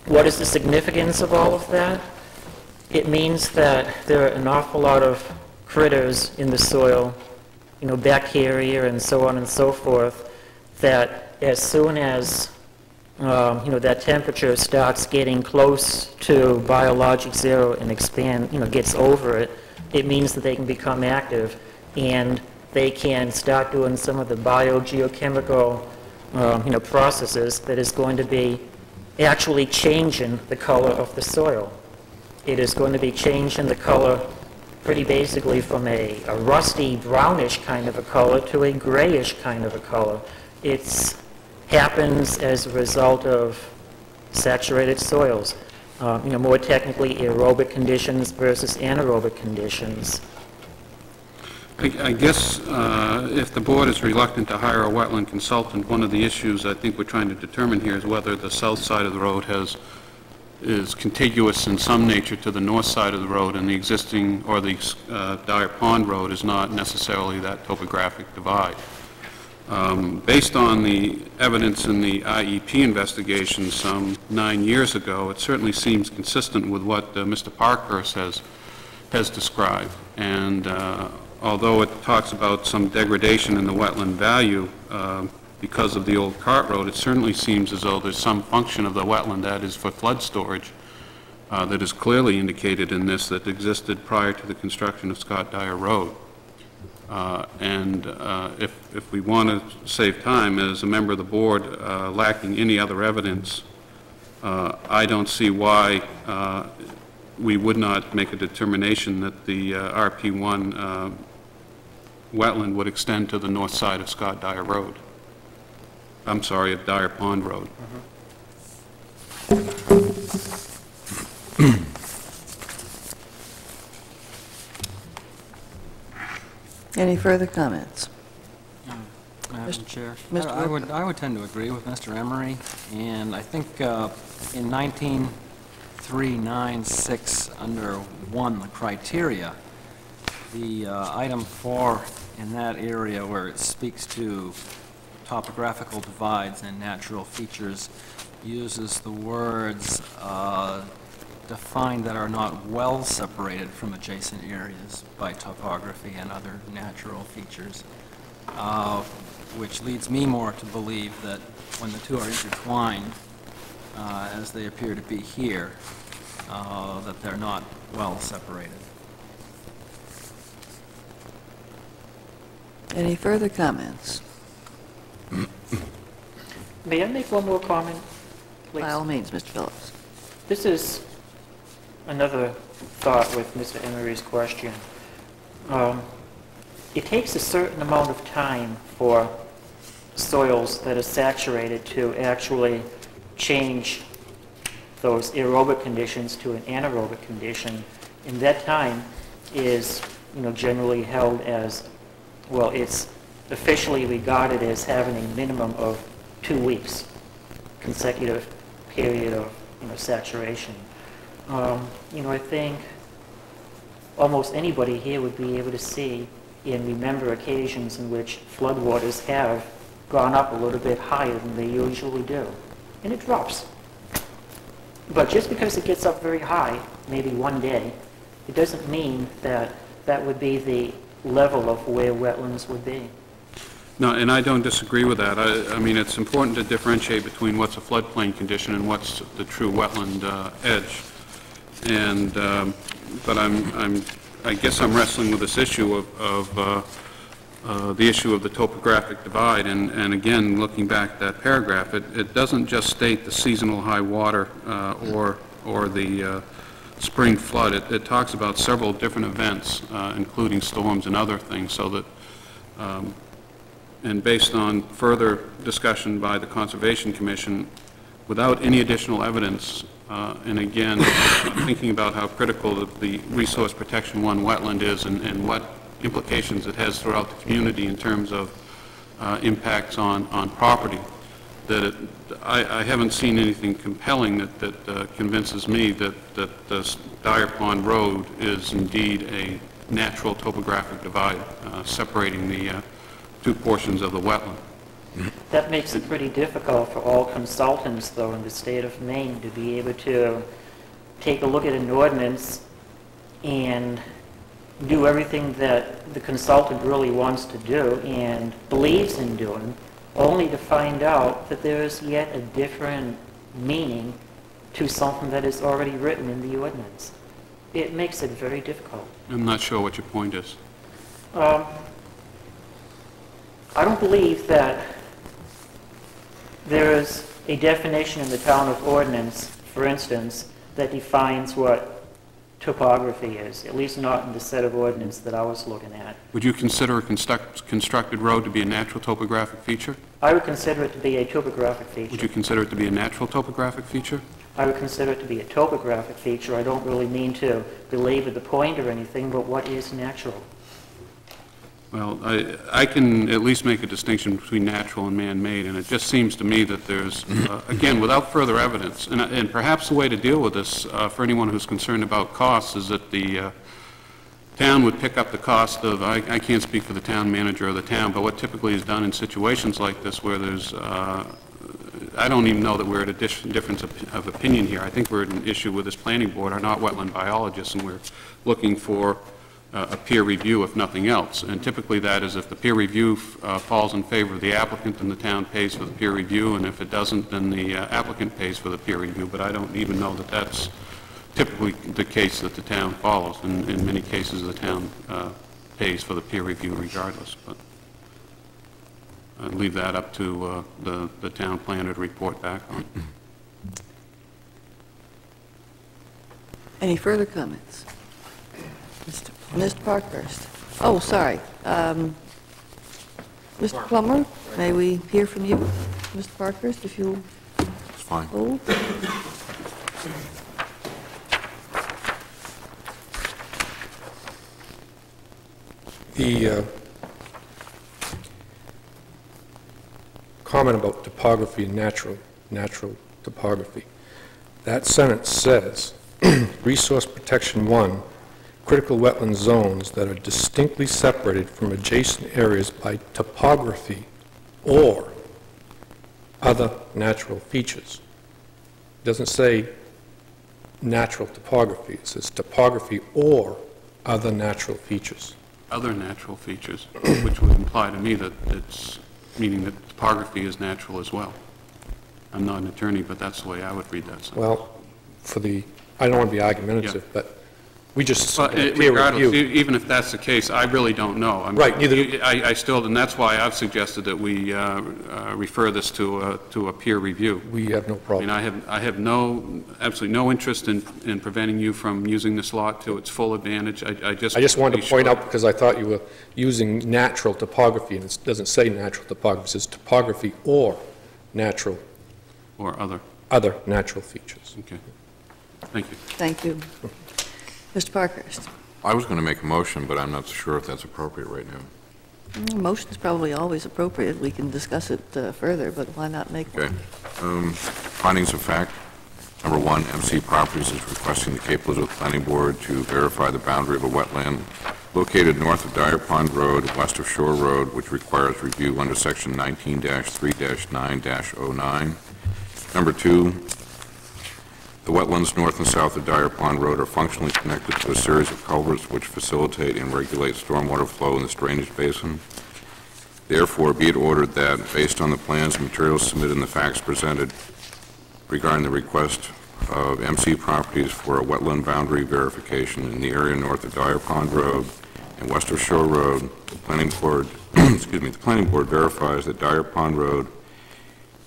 what is the significance of all of that? It means that there are an awful lot of critters in the soil, you know, bacteria and so on and so forth, that as soon as um, you know, that temperature starts getting close to biologic zero and expand, you know, gets over it, it means that they can become active and they can start doing some of the biogeochemical, um, you know, processes that is going to be actually changing the color of the soil. It is going to be changing the color pretty basically from a, a rusty brownish kind of a color to a grayish kind of a color. It's happens as a result of saturated soils. Um, you know, more technically aerobic conditions versus anaerobic conditions. I I guess uh, if the board is reluctant to hire a wetland consultant, one of the issues I think we're trying to determine here is whether the south side of the road has, is contiguous in some nature to the north side of the road, and the existing, or the uh, Dyer Pond Road is not necessarily that topographic divide. Um, Based on the evidence in the IEP investigation some nine years ago, it certainly seems consistent with what uh, Mr. Parkhurst has, has described. And uh, although it talks about some degradation in the wetland value uh, because of the old cart road, it certainly seems as though there's some function of the wetland that is for flood storage uh, that is clearly indicated in this that existed prior to the construction of Scott Dyer Road. Uh, And uh, if, if we want to save time, as a member of the board uh, lacking any other evidence, uh, I don't see why we would not make a determination that the uh, RP1 uh, wetland would extend to the north side of Scott Dyer Road. I'm sorry, of Dyer Pond Road. Any further comments? Madam Chair? Mr. I I would, I would tend to agree with Mr. Emery, and I think uh, in 19396, under 1, the criteria, the uh, item 4 in that area where it speaks to topographical divides and natural features uses the words uh, defined that are not well separated from adjacent areas by topography and other natural features, uh, which leads me more to believe that when the two are intertwined, uh, as they appear to be here, uh, that they're not well separated. Any further comments? May I make one more comment, please? By all means, Mr. Phillips. This is another thought with Mr. Emery's question. Um, it takes a certain amount of time for soils that are saturated to actually change those aerobic conditions to an anaerobic condition. And that time is, you know, generally held as, well, it's officially regarded as having a minimum of two weeks consecutive period of, you know, saturation. Um, You know, I think almost anybody here would be able to see and remember occasions in which floodwaters have gone up a little bit higher than they usually do, and it drops. But just because it gets up very high, maybe one day, it doesn't mean that that would be the level of where wetlands would be. No, and I don't disagree with that. I, I mean, it's important to differentiate between what's a floodplain condition and what's the true wetland uh, edge. And, um, but I'm, I'm, I guess I'm wrestling with this issue of, of uh, uh, the issue of the topographic divide. And, and again, looking back at that paragraph, it, it doesn't just state the seasonal high water uh, or, or the uh, spring flood. It, it talks about several different events, uh, including storms and other things, so that um, and based on further discussion by the Conservation Commission, without any additional evidence, uh, and again, thinking about how critical the- Resource Protection One wetland is and and what implications it has throughout the community in terms of uh, impacts on, on property, that it, I, I haven't seen anything compelling that, that uh, convinces me that, that this Dyer Pond Road is indeed a natural topographic divide uh, separating the uh, two portions of the wetland. That makes it pretty difficult for all consultants, though, in the state of Maine to be able to take a look at an ordinance and do everything that the consultant really wants to do and believes in doing, only to find out that there is yet a different meaning to something that is already written in the ordinance. It makes it very difficult. I'm not sure what your point is. Um, I don't believe that there is a definition in the town of ordinance, for instance, that defines what topography is, at least not in the set of ordinance that I was looking at. Would you consider a construct- constructed road to be a natural topographic feature? I would consider it to be a topographic feature. Would you consider it to be a natural topographic feature? I would consider it to be a topographic feature. I don't really mean to belabor the point or anything, but what is natural? Well, I, I can at least make a distinction between natural and man-made, and it just seems to me that there's, uh, again, without further evidence, and, and perhaps the way to deal with this, uh, for anyone who's concerned about costs, is that the uh, town would pick up the cost of, I, I can't speak for the town manager of the town, but what typically is done in situations like this where there's, uh, I don't even know that we're at a difference of of opinion here. I think we're at an issue with this planning board, are not wetland biologists, and we're looking for uh, a peer review, if nothing else. And typically, that is if the peer review uh, falls in favor of the applicant, then the town pays for the peer review, and if it doesn't, then the uh, applicant pays for the peer review. But I don't even know that that's typically the case that the town follows. In in many cases, the town uh, pays for the peer review regardless, but I'd leave that up to uh, the the town planner to report back on. Any further comments? Mr. Parkhurst? Oh, sorry. Um, Mr. Plummer, may we hear from you? Mr. Parkhurst, if you'll It's fine. hold? The uh, comment about topography and natural, natural topography, that sentence says, "Resource Protection One, critical wetland zones that are distinctly separated from adjacent areas by topography or other natural features." Doesn't say natural topography, it says topography or other natural features. Other natural features, which would imply to me that it's, meaning that topography is natural as well. I'm not an attorney, but that's the way I would read that sentence. Well, for the, I don't want to be argumentative, but We just But submitted peer regardless, review. e- even if that's the case, I really don't know. I'm- Right, neither do- I, I still, and that's why I've suggested that we uh, uh, refer this to, a- to a peer review. We have no I mean, problem. I have, I have no, absolutely no interest in, in preventing you from using this lot to its full advantage. I, I just. I just wanted to point out, because I thought you were using natural topography, and it doesn't say natural topography, it says topography or natural, Or other, other natural features. okay. Thank you. Thank you. Mr. Parkhurst? I was going to make a motion, but I'm not sure if that's appropriate right now. Mm, Motion's probably always appropriate. We can discuss it uh, further, but why not make Okay. Um, Findings of fact. Number one, MC Properties is requesting the Cape Elizabeth Planning Board to verify the boundary of a wetland located north of Dyer Pond Road, west of Shore Road, which requires review under Section 19-3-9-09. Number two, the wetlands north and south of Dyer Pond Road are functionally connected to a series of culverts which facilitate and regulate stormwater flow in this drainage basin. Therefore, be it ordered that, based on the plans and materials submitted and the facts presented regarding the request of MC Properties for a wetland boundary verification in the area north of Dyer Pond Road and west of Shore Road, the planning board, excuse me, the planning board verifies that Dyer Pond Road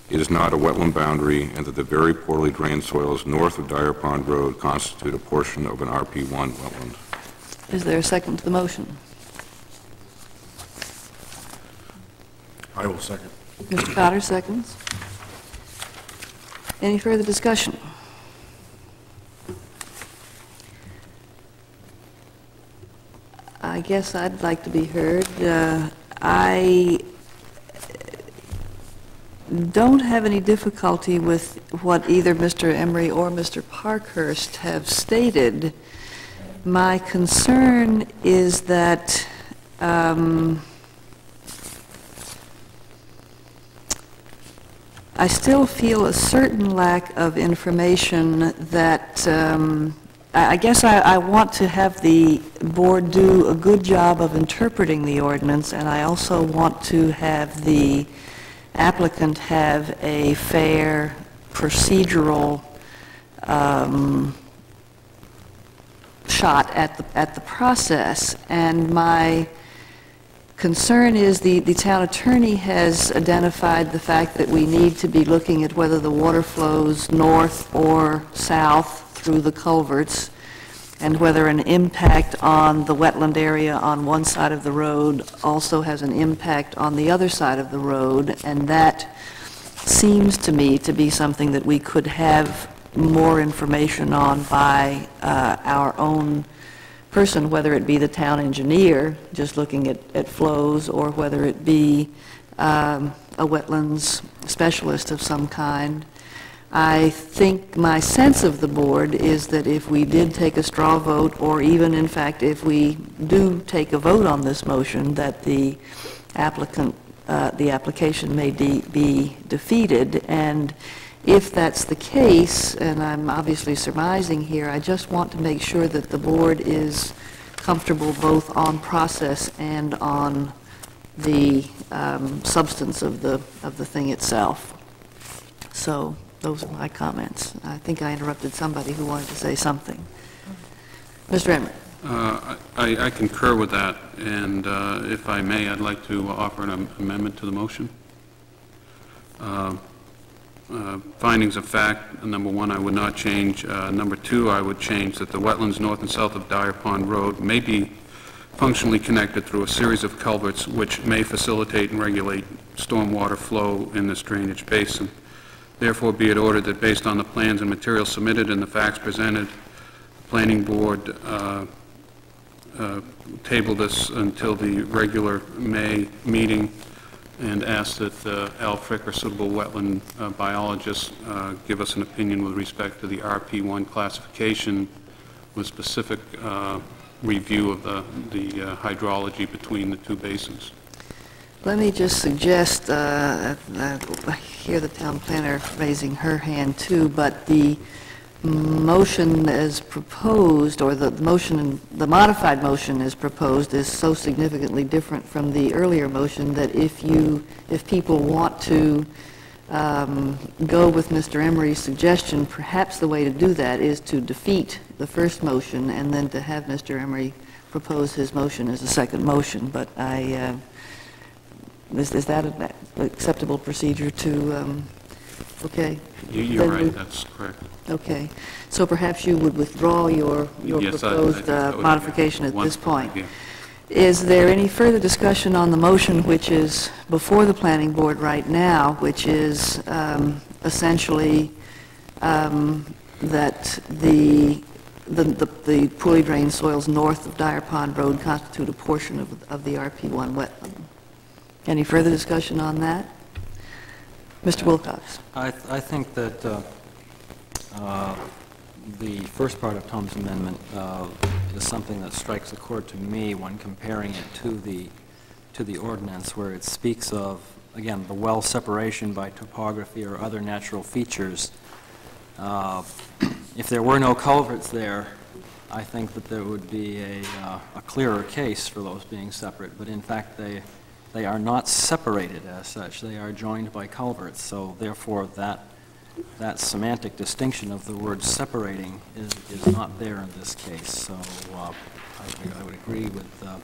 is not a wetland boundary and that the very poorly drained soils north of Dyer Pond Road constitute a portion of an RP1 wetland. Is there a second to the motion? I will second. Mr. Cotter seconds. Any further discussion? I guess I'd like to be heard. Uh, I don't have any difficulty with what either Mr. Emery or Mr. Parkhurst have stated. My concern is that um, I still feel a certain lack of information that, um, I guess I I want to have the board do a good job of interpreting the ordinance, and I also want to have the applicant have a fair procedural um, shot at the, at the process. And my concern is the, the town attorney has identified the fact that we need to be looking at whether the water flows north or south through the culverts, and whether an impact on the wetland area on one side of the road also has an impact on the other side of the road, and that seems to me to be something that we could have more information on by uh, our own person, whether it be the town engineer, just looking at, at flows, or whether it be um, a wetlands specialist of some kind. I think my sense of the board is that if we did take a straw vote, or even in fact if we do take a vote on this motion, that the applicant, uh, the application may de- be defeated. And if that's the case, and I'm obviously surmising here, I just want to make sure that the board is comfortable both on process and on the um, substance of the, of the thing itself. So those are my comments. I think I interrupted somebody who wanted to say something. Mr. Emery? Uh, I I concur with that, and uh, if I may, I'd like to offer an amendment to the motion. Uh, uh, Findings of fact, number one, I would not change. Uh, Number two, I would change that the wetlands north and south of Dyer Pond Road may be functionally connected through a series of culverts which may facilitate and regulate stormwater flow in this drainage basin. Therefore, be it ordered that based on the plans and materials submitted and the facts presented, the planning board uh, uh, table this until the regular May meeting and ask that uh, Al Frick, or suitable wetland uh, biologist, uh, give us an opinion with respect to the RP1 classification with specific uh, review of the the uh, hydrology between the two basins. Let me just suggest, uh, uh, I hear the town planner raising her hand too, but the motion as proposed, or the motion, the modified motion as proposed is so significantly different from the earlier motion that if you, if people want to um, go with Mr. Emery's suggestion, perhaps the way to do that is to defeat the first motion and then to have Mr. Emery propose his motion as a second motion. But I, uh, is is that an acceptable procedure to, um, okay? You- You're Then we- right, that's correct. Okay. So perhaps you would withdraw your your Yes, I- I think proposed that uh, would be modification at one this point. Is there any further discussion on the motion which is before the planning board right now, which is um, essentially um, that the, the the the poorly drained soils north of Dyer Pond Road constitute a portion of of the RP1 wetland? Any further discussion on that? Mr. Wilcox? I, I think that uh, uh, the first part of Tom's amendment uh, is something that strikes a chord to me when comparing it to the, to the ordinance, where it speaks of, again, the well separation by topography or other natural features. Uh, If there were no culverts there, I think that there would be a, uh, a clearer case for those being separate, but in fact, they, they are not separated as such, they are joined by culverts, so therefore that, that semantic distinction of the word separating is, is not there in this case, so uh, I I would agree with uh,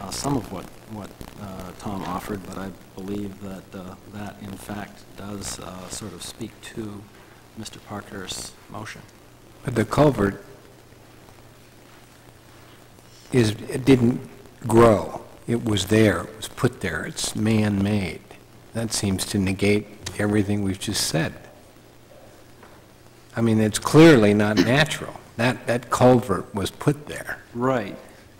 uh, some of what, what uh, Tom offered, but I believe that uh, that in fact does uh, sort of speak to Mr. Parker's motion. But the culvert is, it didn't grow. It was there, it was put there, it's man-made. That seems to negate everything we've just said. I mean, it's clearly not natural. That, that culvert was put there. Right.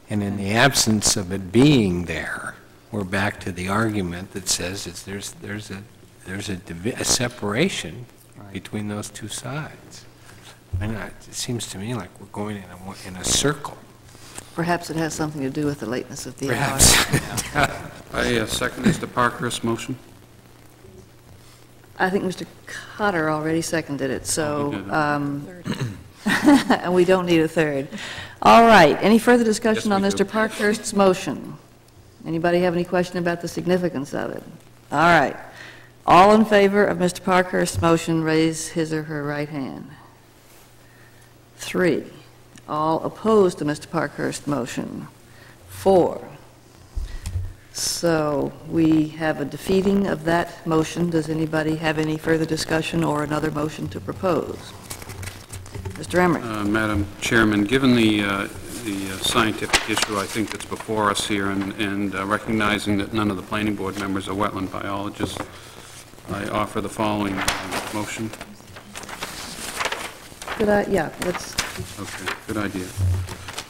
And in the absence of it being there, we're back to the argument that says it's, there's, there's a, there's a, divi- a separation between those two sides. And it seems to me like we're going in a, in a circle, Perhaps it has something to do with the lateness of the hour. I uh, second Mr. Parker's motion. I think Mr. Cotter already seconded it, so, Oh, he did. um, and we don't need a third. All right, any further discussion Yes, on we do. Mr. Parkhurst's motion? Anybody have any question about the significance of it? All right. All in favor of Mr. Parkhurst's motion, raise his or her right hand. Three. All opposed to Mr. Parkhurst's motion? Four. So we have a defeating of that motion. Does anybody have any further discussion or another motion to propose? Mr. Emery? Uh, Madam Chairman, given the, uh, the uh, scientific issue, I think that's before us here, and and uh, recognizing that none of the planning board members are wetland biologists, I offer the following uh, motion. Could I, yeah, let's, Okay, good idea.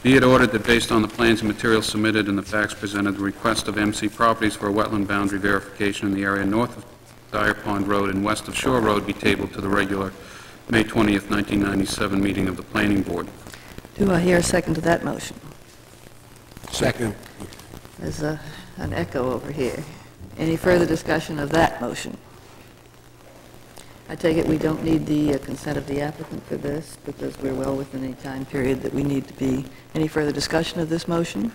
Be it ordered that based on the plans and materials submitted and the facts presented, the request of MC Properties for a wetland boundary verification in the area north of Dyer Pond Road and west of Shore Road be tabled to the regular May 20th, 1997 meeting of the Planning Board. do I hear a second to that motion? Second. There's a, an echo over here. Any further discussion of that motion? I take it we don't need the uh, consent of the applicant for this, because we're well within any time period that we need to be. Any further discussion of this motion?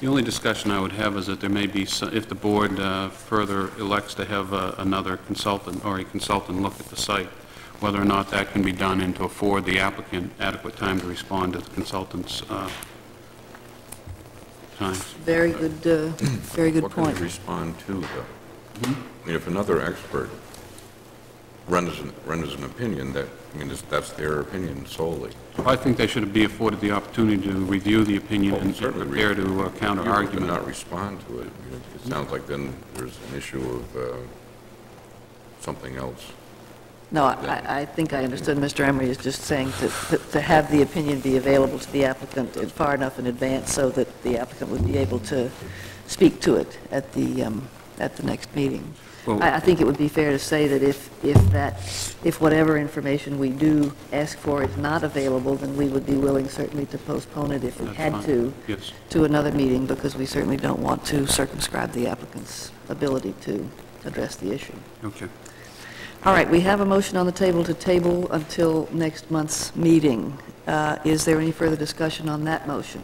The only discussion I would have is that there may be, so- if the board uh, further elects to have uh, another consultant or a consultant look at the site, whether or not that can be done and to afford the applicant adequate time to respond to the consultant's uh, times. Very good, uh, very good What can point. they respond to, though? I mean, if another expert renders, an- renders an opinion, that, I mean, is- that's their opinion solely. I think they should be afforded the opportunity to review the opinion Well, and certainly prepare to uh, counter But argument. not respond to it. I mean, It sounds like then there's an issue of uh, something else. No, I, I think I understood Mr. Emery is just saying to, to- to have the opinion be available to the applicant in- far enough in advance so that the applicant would be able to speak to it at the, um, at the next meeting. Well- I, I think it would be fair to say that if, if that, if whatever information we do ask for is not available, then we would be willing certainly to postpone it if we That's had fine. to, Yes. to another meeting, because we certainly don't want to circumscribe the applicant's ability to address the issue. Okay. All right, we have a motion on the table to table until next month's meeting. Uh, Is there any further discussion on that motion?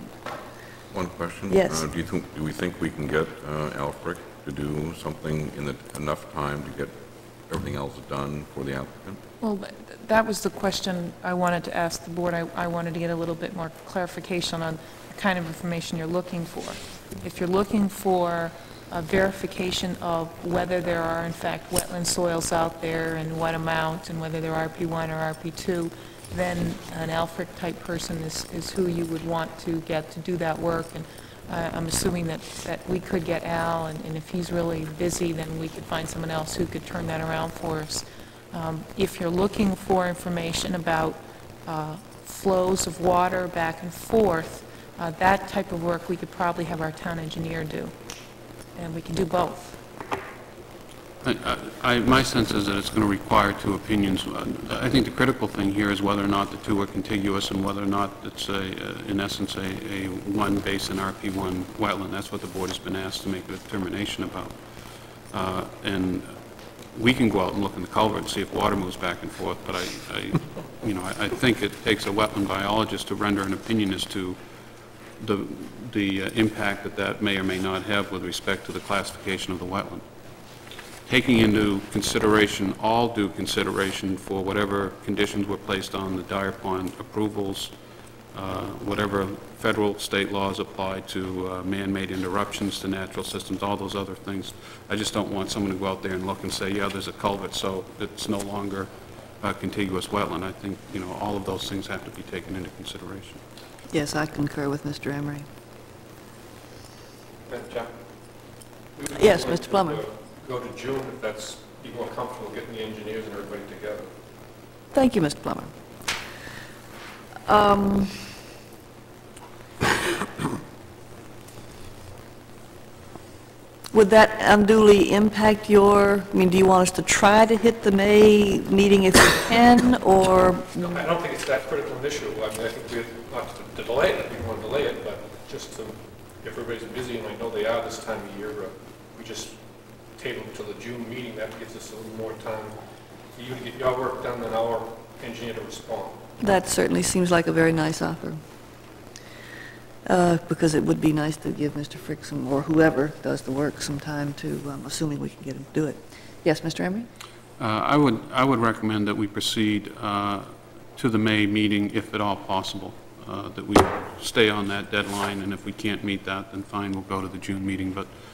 One question? Yes. Uh, Do you think, do we think we can get uh, Al Frick to do something in the- enough time to get everything else done for the applicant? Well, th- that was the question I wanted to ask the board. I I wanted to get a little bit more clarification on the kind of information you're looking for. If you're looking for a verification of whether there are in fact wetland soils out there and what amount, and whether they're RP1 or RP2, then an Al Frick-type person is is who you would want to get to do that work. And uh, I'm assuming that that we could get Al, and and if he's really busy, then we could find someone else who could turn that around for us. Um, If you're looking for information about uh, flows of water back and forth, uh, that type of work, we could probably have our town engineer do, and we can do both. I- I, my sense is that it's going to require two opinions. I think the critical thing here is whether or not the two are contiguous and whether or not it's a, uh, in essence, a, a one basin RP1 wetland. That's what the board has been asked to make a determination about. Uh, And we can go out and look in the culvert and see if water moves back and forth, but I, I, you know, I I think it takes a wetland biologist to render an opinion as to the, the uh, impact that that may or may not have with respect to the classification of the wetland. Taking into consideration, all due consideration for whatever conditions were placed on the Dyer Pond approvals, uh, whatever federal, state laws apply to uh, man-made interruptions to natural systems, all those other things. I just don't want someone to go out there and look and say, yeah, there's a culvert, so it's no longer a contiguous wetland. I think, you know, all of those things have to be taken into consideration. Yes, I concur with Mr. Emery. Madam Chair? Yes, Mr. to Plummer. Go- to June if that's, be more comfortable getting the engineers and everybody together. Thank you, Mr. Plummer. Um, Would that unduly impact your, I mean, do you want us to try to hit the May meeting if we can, or, No, I don't think it's that critical an issue. I mean, I think we, have not to delay it, we want to delay it, but just to, if everybody's busy, and I know they are this time of year, uh, we just table it till the June meeting, that gives us a little more time for you to get your work done, and our engineer to respond. that certainly seems like a very nice offer. Uh, Because it would be nice to give Mr. Frick some, or whoever does the work, some time to, um, assuming we can get him to do it. Yes, Mr. Emery? Uh, I would, I would recommend that we proceed uh, to the May meeting if at all possible, uh, that we stay on that deadline, and if we can't meet that, then fine, we'll go to the June meeting, but, uh,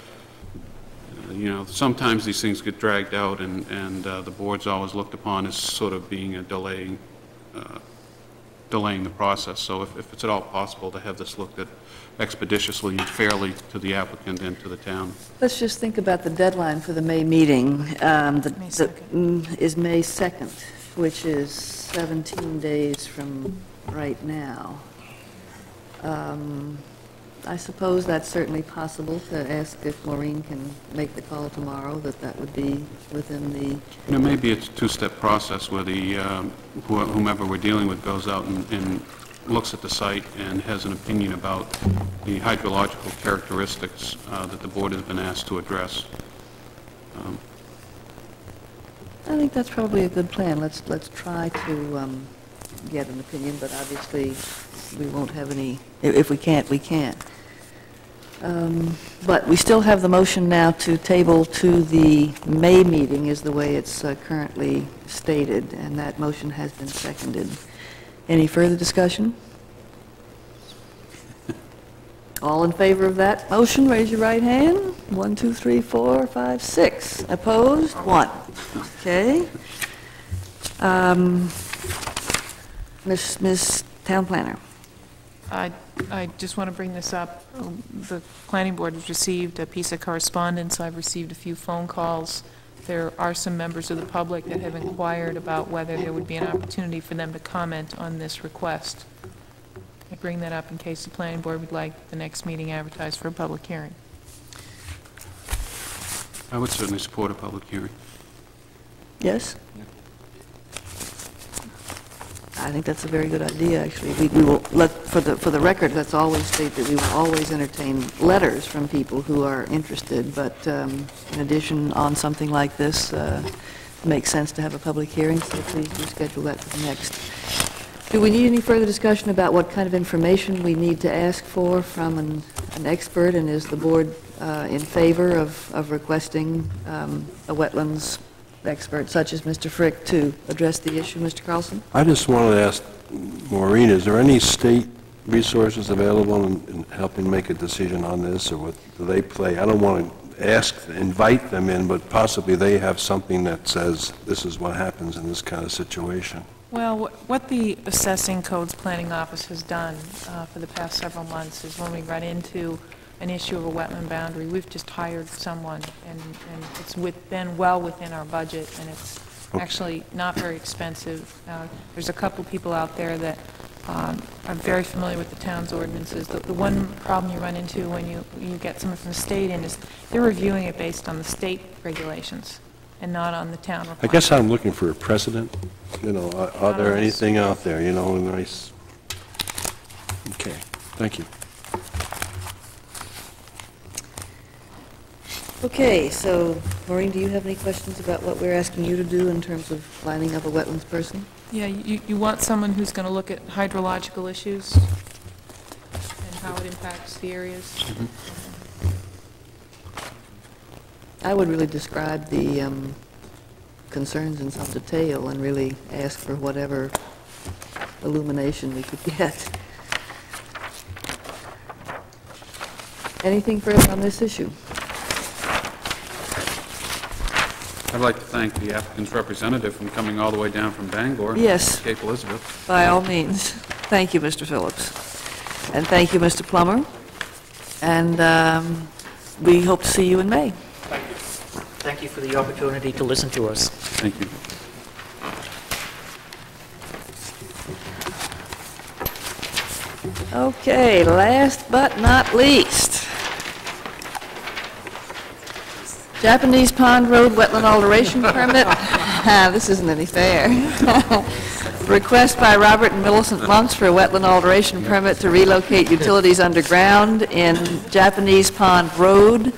you know, sometimes these things get dragged out, and, and uh, the board's always looked upon as sort of being a delay, uh, delaying the process, so if, if it's at all possible to have this looked at expeditiously and fairly to the applicant and to the town. Let's just think about the deadline for the May meeting. Um, the- May the- 2nd. mm, Is May 2nd, which is 17 days from right now. Um, I suppose that's certainly possible to ask if Maureen can make the call tomorrow, that that would be within the, You know, maybe it's a two-step process where the, um, who- whomever we're dealing with goes out and- and looks at the site and has an opinion about the hydrological characteristics uh, that the board has been asked to address. Um, I think that's probably a good plan. Let's, let's try to um, get an opinion, but obviously, we won't have any, if we can't, we can't. Um, But we still have the motion now to table to the May meeting, is the way it's uh, currently stated, and that motion has been seconded. Any further discussion? All in favor of that motion, raise your right hand. One, two, three, four, five, six. Opposed? One. Okay. Um, Ms. Ms. Town Planner. I, I just want to bring this up. The planning board has received a piece of correspondence. I've received a few phone calls. There are some members of the public that have inquired about whether there would be an opportunity for them to comment on this request. I bring that up in case the planning board would like the next meeting advertised for a public hearing. I would certainly support a public hearing. Yes? I think that's a very good idea, actually. We we will, let, for the, for the record, let's always state that we will always entertain letters from people who are interested, but um, in addition, on something like this, uh, it makes sense to have a public hearing, so please do schedule that for the next. Do we need any further discussion about what kind of information we need to ask for from an an expert, and is the board uh, in favor of of requesting um, a wetlands expert such as Mr. Frick to address the issue. Mr. Carlson? I just wanted to ask Maureen, is there any state resources available in in helping make a decision on this, or what do they play? I don't want to ask, invite them in, but possibly they have something that says, this is what happens in this kind of situation. Well, wh- what the Assessing Codes Planning Office has done uh, for the past several months is when we run into an issue of a wetland boundary, we've just hired someone, and and it's with- been well within our budget, and it's actually not very expensive. Uh, There's a couple people out there that um, are very familiar with the town's ordinances. The the one problem you run into when you you get someone from the state in is they're reviewing it based on the state regulations and not on the town I requirements. guess I'm looking for a precedent, you know, are- are there anything out there, you know, nice? Okay, thank you. Okay, so Maureen, do you have any questions about what we're asking you to do in terms of lining up a wetlands person? Yeah, you, you want someone who's going to look at hydrological issues and how it impacts the areas. I would really describe the um, concerns in some detail and really ask for whatever illumination we could get. Anything further on this issue? I'd like to thank the applicant's representative from coming all the way down from Bangor. Yes. Cape Elizabeth. By all means. Thank you, Mr. Phillips. And thank you, Mr. Plummer. And um, we hope to see you in May. Thank you. Thank you for the opportunity to listen to us. Thank you. Okay, last but not least, Japanese Pond Road Wetland Alteration Permit. Ah, This isn't any fair. Request by Robert and Millicent Monks for a wetland alteration permit to relocate utilities underground in Japanese Pond Road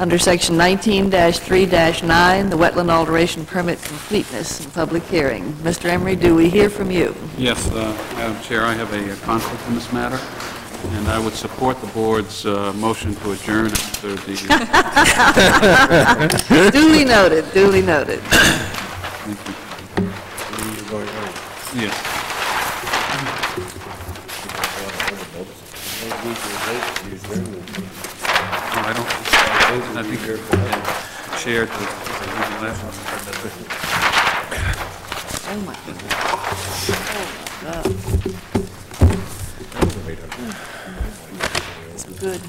under Section 19-3-9, the wetland alteration permit completeness and public hearing. Mr. Emery, do we hear from you? Yes, uh, Madam Chair, I have a conflict in this matter, and I would support the board's uh, motion to adjourn after the... Duly noted, duly noted. Yes. No, I don't, I think you're shared with the last one. Oh, my. Oh, my God. It's good.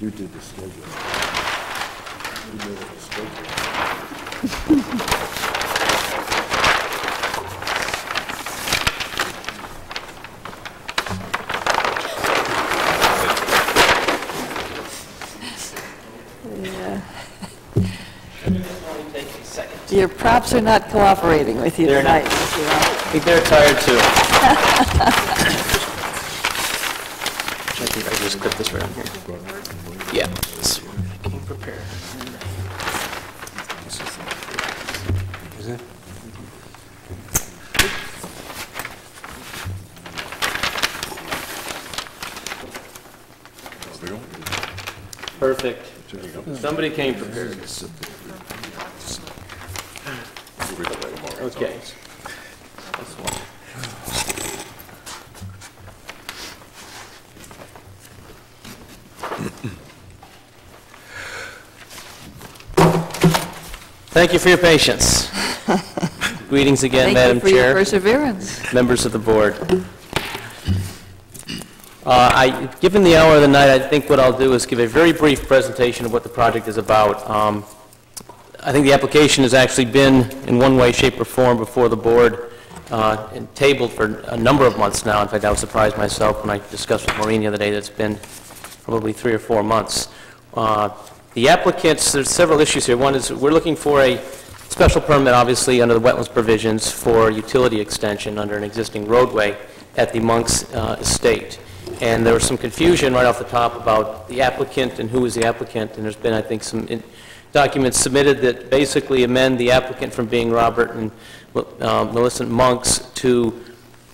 You did the schedule. You did the schedule. Yeah. Your props are not cooperating with you They're not. tonight, Mr. Rock. I think they're tired too. I think I just clip this right on here. Yeah. this- I came prepared. Perfect. Somebody came prepared. Okay. This one. Thank you for your patience. Greetings again, Madam Thank you for your Chair, perseverance. members of the board. Uh, I, given the hour of the night, I think what I'll do is give a very brief presentation of what the project is about. Um, I think the application has actually been, in one way, shape, or form, before the board uh, and tabled for a number of months now. In fact, I was surprised myself when I discussed with Maureen the other day that it's been probably three or four months. Uh, The applicants, there's several issues here. One is, we're looking for a special permit, obviously, under the wetlands provisions for utility extension under an existing roadway at the Monks uh, Estate. And there was some confusion right off the top about the applicant and who is the applicant, and there's been, I think, some documents submitted that basically amend the applicant from being Robert and uh, Monks to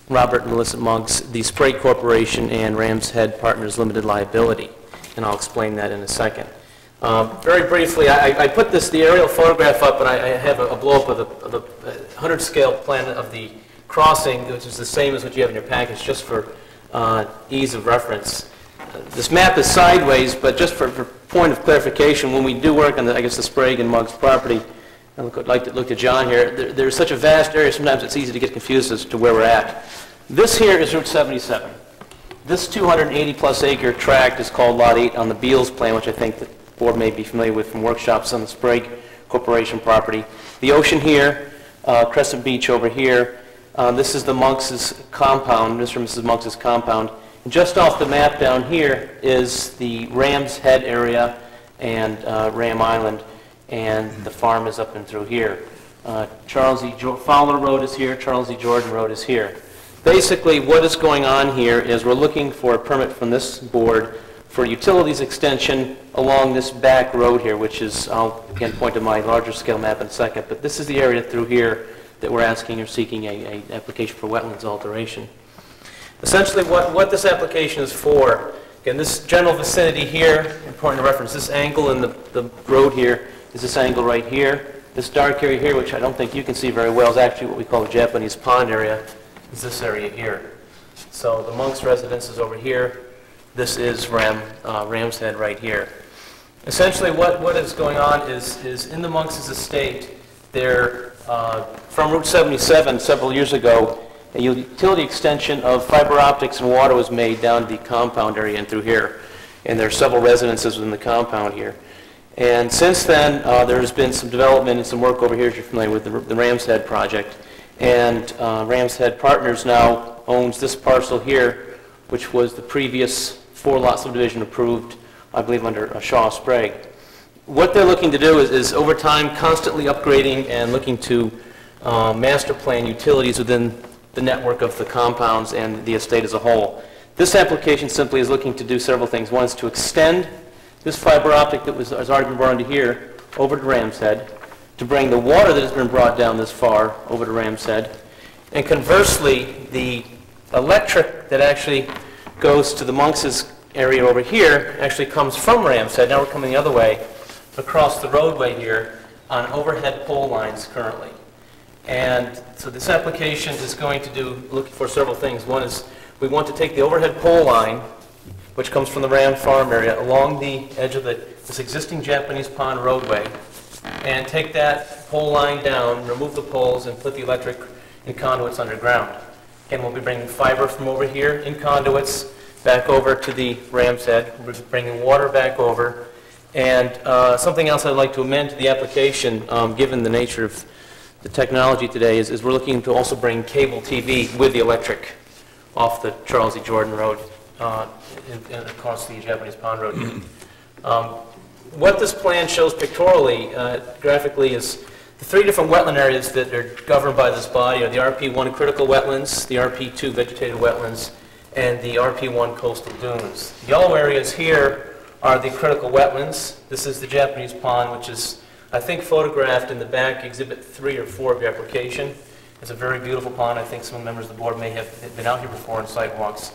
Robert and Millicent Monks, the Sprague Corporation and Rams Head Partners Limited Liability, and I'll explain that in a second. Um, Very briefly, I I put this, the aerial photograph up, and I I have a blow-up of the of the 100-scale plan of the crossing, which is the same as what you have in your package, just for uh, ease of reference. Uh, This map is sideways, but just for for point of clarification, when we do work on, the I guess, the Sprague and Monks property, I I'd like to look to John here, there- there's such a vast area, sometimes it's easy to get confused as to where we're at. This here is Route 77. This 280-plus acre tract is called Lot 8 on the Beals plan, which I think the board may be familiar with from workshops on the Sprague Corporation property. The ocean here, uh, Crescent Beach over here, uh, this is the Monks' compound, Mr. and Mrs. Monks' compound. And just off the map down here is the Ram's Head area and uh, Ram Island, and the farm is up and through here. Uh, Charles E. Jo- Fowler Road is here, Charles E. Jordan Road is here. Basically, what is going on here is we're looking for a permit from this board for utilities extension along this back road here, which is, I'll again point to my larger scale map in a second, but this is the area through here that we're asking or seeking a, a application for wetlands alteration. Essentially, what, what this application is for, again, this general vicinity here, important to reference, this angle in the, the road here is this angle right here. This dark area here, which I don't think you can see very well, is actually what we call the Japanese pond area, is this area here. So the Monk's residence is over here. This is Ram, uh, Ram's Head right here. Essentially, what, what is going on is, is in the Monks' estate, there, uh, from Route 77 several years ago, a utility extension of fiber optics and water was made down the compound area and through here. And there are several residences within the compound here. And since then, uh, there's been some development and some work over here, as you're familiar with, the the Ram's Head project. And uh, Ram's Head Partners now owns this parcel here, which was the previous four-lot subdivision approved, I believe, under uh, Shaw Sprague. What they're looking to do is, is over time, constantly upgrading and looking to uh, master plan utilities within the network of the compounds and the estate as a whole. This application simply is looking to do several things. One is to extend this fiber optic that was, has already been brought into here over to Ram's Head, to bring the water that has been brought down this far over to Ram's Head, and conversely, the electric that actually goes to the Monks' area over here actually comes from Ram's Head. Now we're coming the other way, across the roadway here on overhead pole lines currently. And so this application is going to do, looking for several things. One is, we want to take the overhead pole line, which comes from the Ram Farm area, along the edge of the, this existing Japanese pond roadway, and take that pole line down, remove the poles, and put the electric and conduits underground. Again, we'll be bringing fiber from over here in conduits back over to the Ram's Head, we'll be bringing water back over, and uh, something else I'd like to amend to the application, um, given the nature of the technology today, is is we're looking to also bring cable TV with the electric off the Charles E. Jordan Road, uh, across the Japanese Pond Road. Um, What this plan shows pictorially, uh, graphically, is the three different wetland areas that are governed by this body are the RP1 critical wetlands, the RP2 vegetated wetlands, and the RP1 coastal dunes. The yellow areas here are the critical wetlands. This is the Japanese pond, which is, I think, photographed in the back, exhibit three or four of your application. It's a very beautiful pond. I think some members of the board may have been out here before on sidewalks.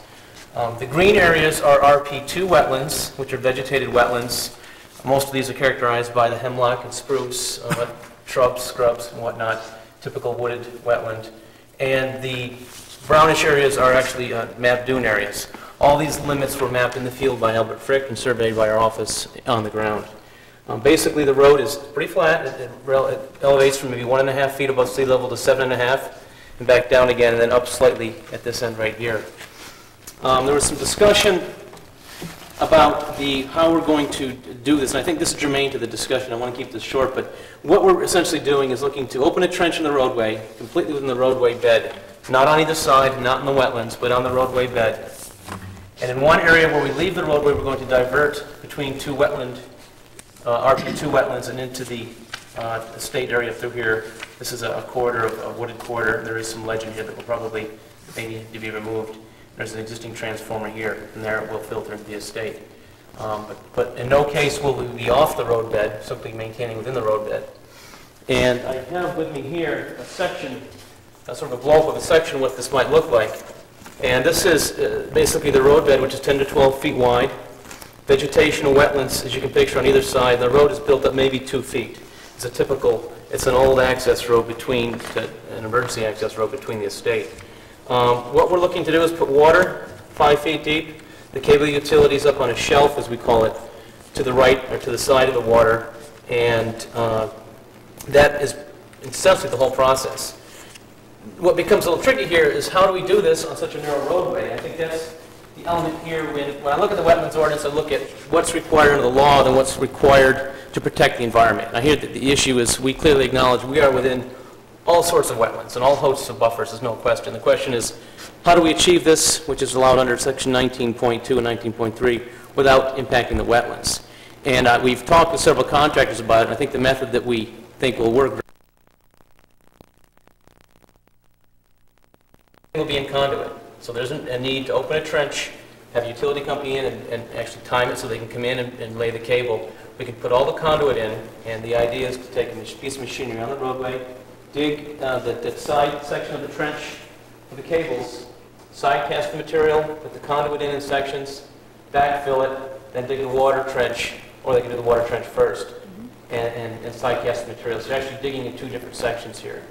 Um, The green areas are RP2 wetlands, which are vegetated wetlands. Most of these are characterized by the hemlock and spruce, uh, shrubs, scrubs, and whatnot, typical wooded wetland. And the brownish areas are actually uh, mapped dune areas. All these limits were mapped in the field by Albert Frick and surveyed by our office on the ground. Um, Basically, the road is pretty flat. It- It elevates from maybe one and a half feet above sea level to seven and a half, and back down again, and then up slightly at this end right here. Um, There was some discussion about the, how we're going to do this, and I think this is germane to the discussion, I want to keep this short, but what we're essentially doing is looking to open a trench in the roadway, completely within the roadway bed, not on either side, not in the wetlands, but on the roadway bed. And in one area where we leave the roadway, we're going to divert between two wetland, uh, RP2 wetlands and into the uh, estate area through here. This is a corridor, of- a wooded corridor, there is some legend here that will probably, need to be removed. There's an existing transformer here, and there it will filter into the estate. Um, but- But in no case will we be off the roadbed, simply maintaining within the roadbed. And I have with me here a section a sort of a blow-up of a section what this might look like. And this is uh, basically the roadbed, which is 10 to 12 feet wide. Vegetation and wetlands, as you can picture on either side. The road is built up maybe two feet. It's a typical, it's an old access road between, an emergency access road between the estate. Um, What we're looking to do is put water five feet deep, the cable utilities up on a shelf, as we call it, to the right or to the side of the water, and uh, that is essentially the whole process. What becomes a little tricky here is how do we do this on such a narrow roadway? I think that's the element here when, when I look at the wetlands ordinance, I look at what's required under the law and what's required to protect the environment. I hear that the issue is, we clearly acknowledge we are within all sorts of wetlands and all hosts of buffers, there's no question. The question is, how do we achieve this, which is allowed under section 19.2 and 19.3, without impacting the wetlands? And uh, we've talked with several contractors about it, and I think the method that we think will work will be in conduit. So there's a need to open a trench, have a utility company in and, and actually time it so they can come in and, and lay the cable. We can put all the conduit in, and the idea is to take a piece of machinery on the roadway, dig uh, the, the side section of the trench for the cables, side cast the material, put the conduit in in sections, backfill it, then dig the water trench, or they can do the water trench first, and, and, and side cast the material. So you're actually digging in two different sections here.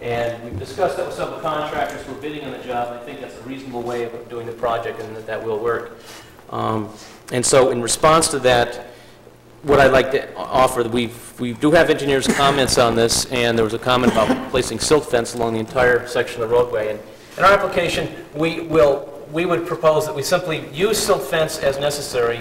And we've discussed that with some of the contractors who are bidding on the job. I think that's a reasonable way of doing the project and that that will work. Um, And so in response to that, what I'd like to offer, we've, we do have engineers' comments on this, and there was a comment about placing silt fence along the entire section of the roadway. And in our application, we will, we would propose that we simply use silt fence as necessary,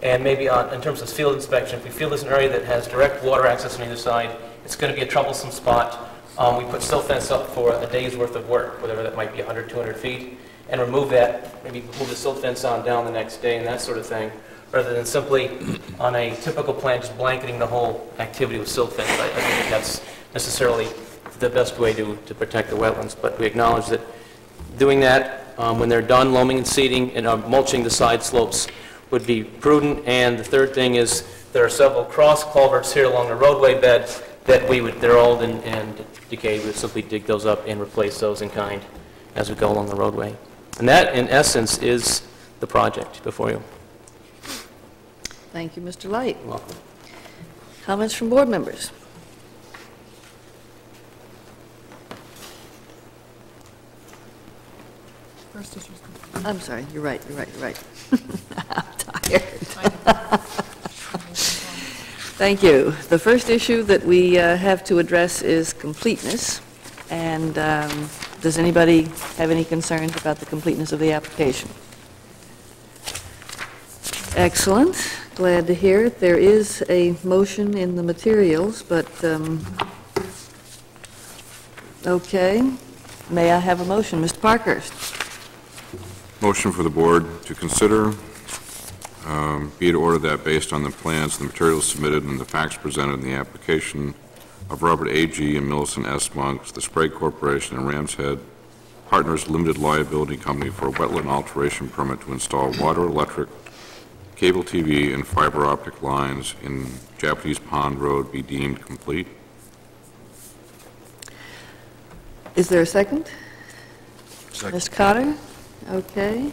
and maybe on, in terms of field inspection, if we feel there's an area that has direct water access on either side, it's going to be a troublesome spot, um, we put silt fence up for a day's worth of work, whatever that might be, 100, 200 feet, and remove that, maybe move the silt fence on down the next day and that sort of thing, rather than simply on a typical plan, just blanketing the whole activity with silt fence. I I don't think that's necessarily the best way to, to protect the wetlands, but we acknowledge that doing that, um, when they're done loaming and seeding and uh, mulching the side slopes would be prudent. And the third thing is, there are several cross culverts here along the roadway bed that we would, they're old and, and decayed, we would simply dig those up and replace those in kind as we go along the roadway. And that, in essence, is the project before you. Thank you, Mr. Light. Welcome. Comments from board members? First issue's I'm sorry, you're right, you're right, you're right. I'm tired. Thank you. The first issue that we uh, have to address is completeness. And um, does anybody have any concerns about the completeness of the application? Excellent. Glad to hear it. There is a motion in the materials, but, um, okay. May I have a motion? Mr. Parkhurst? Motion for the board to consider, um, be it ordered that based on the plans the materials submitted and the facts presented in the application of Robert A.G. and Millicent S. Monks, the Sprague Corporation and Ram's Head Partners Limited Liability Company for a wetland alteration permit to install water, electric, cable TV, and fiber optic lines in Japanese Pond Road be deemed complete. Is there a second? Second. Ms. Cotter? Okay.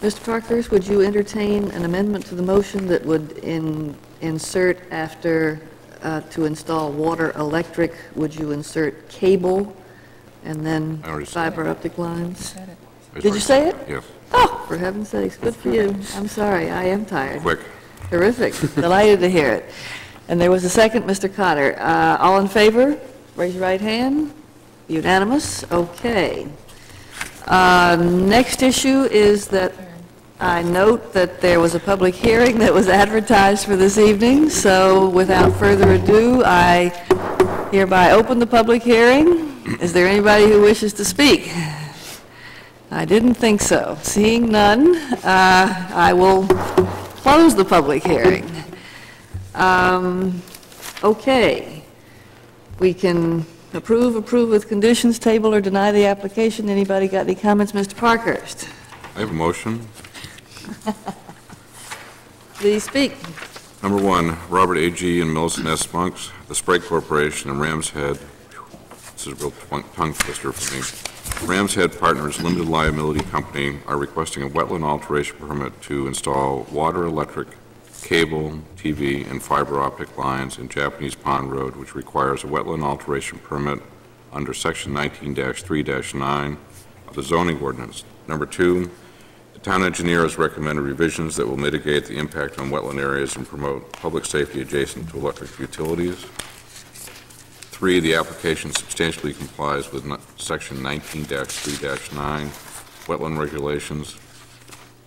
Mr. Parkhurst, would you entertain an amendment to the motion that would in- insert after, uh, to install water, electric, would you insert cable, and then I already said fiber optic lines? Did you say it? Yes, Oh, for heaven's sakes, good for you. I'm sorry, I am tired. quick. Terrific, delighted to hear it. And there was a second, Mr. Cotter. Uh, All in favor? Raise your right hand. Unanimous? Okay. Uh, Next issue is that I note that there was a public hearing that was advertised for this evening, so without further ado, I hereby open the public hearing. Is there anybody who wishes to speak? I didn't think so. Seeing none, uh, I will close the public hearing. Um, Okay. We can approve, approve with conditions, table or deny the application. Anybody got any comments? Mr. Parkhurst, I have a motion. please speak. Number one, Robert A.G. and Millicent S. Monks, the Sprague Corporation and Ram's Head. This is a real tongue tongue twister for me. Ram's Head Partners Limited Liability Company are requesting a wetland alteration permit to install water, electric, cable, TV, and fiber optic lines in Japanese Pond Road, which requires a wetland alteration permit under Section 19-3-9 of the zoning ordinance. Number two, the town engineer has recommended revisions that will mitigate the impact on wetland areas and promote public safety adjacent to electric utilities. Three, the application substantially complies with Section 19-3-9 wetland regulations.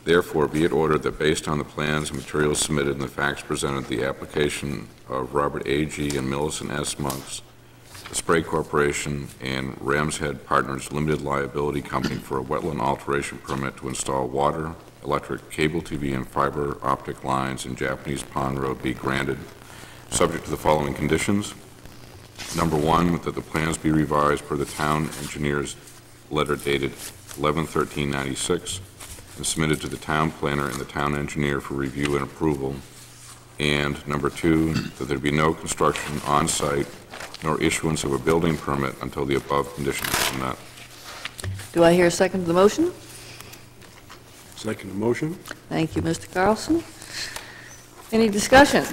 Therefore, be it ordered that based on the plans and materials submitted and the facts presented, the application of Robert A. G. and Millicent S. Monks, the Sprague Corporation, and Ram's Head Partners Limited Liability Company for a wetland alteration permit to install water, electric, cable TV, and fiber optic lines in Japanese Pond Road be granted, subject to the following conditions. Number one, that the plans be revised per the town engineer's letter dated 11/13/96 and submitted to the town planner and the town engineer for review and approval. And number two, that there be no construction on-site nor issuance of a building permit until the above conditions are met. Do I hear a second to the motion? Second motion? Thank you, Mr. Carlson. Any discussion?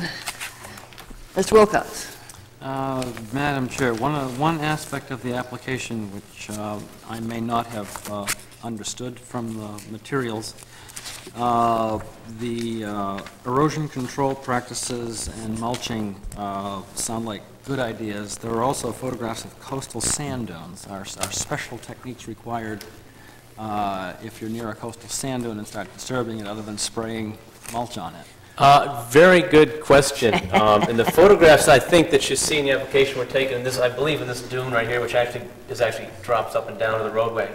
Mr. Wilcox? Uh, Madam Chair, one, of- one aspect of the application which uh, I may not have uh, understood from the materials, uh, the uh, erosion control practices and mulching uh, sound like good ideas. There are also photographs of coastal sand dunes. Are are special techniques required uh, if you're near a coastal sand dune and start disturbing it, other than spraying mulch on it? Uh, Very good question. Um, And the photographs, I think, that you see in the application were taken, in this, I believe, in this dune right here, which actually, is actually drops up and down to the roadway.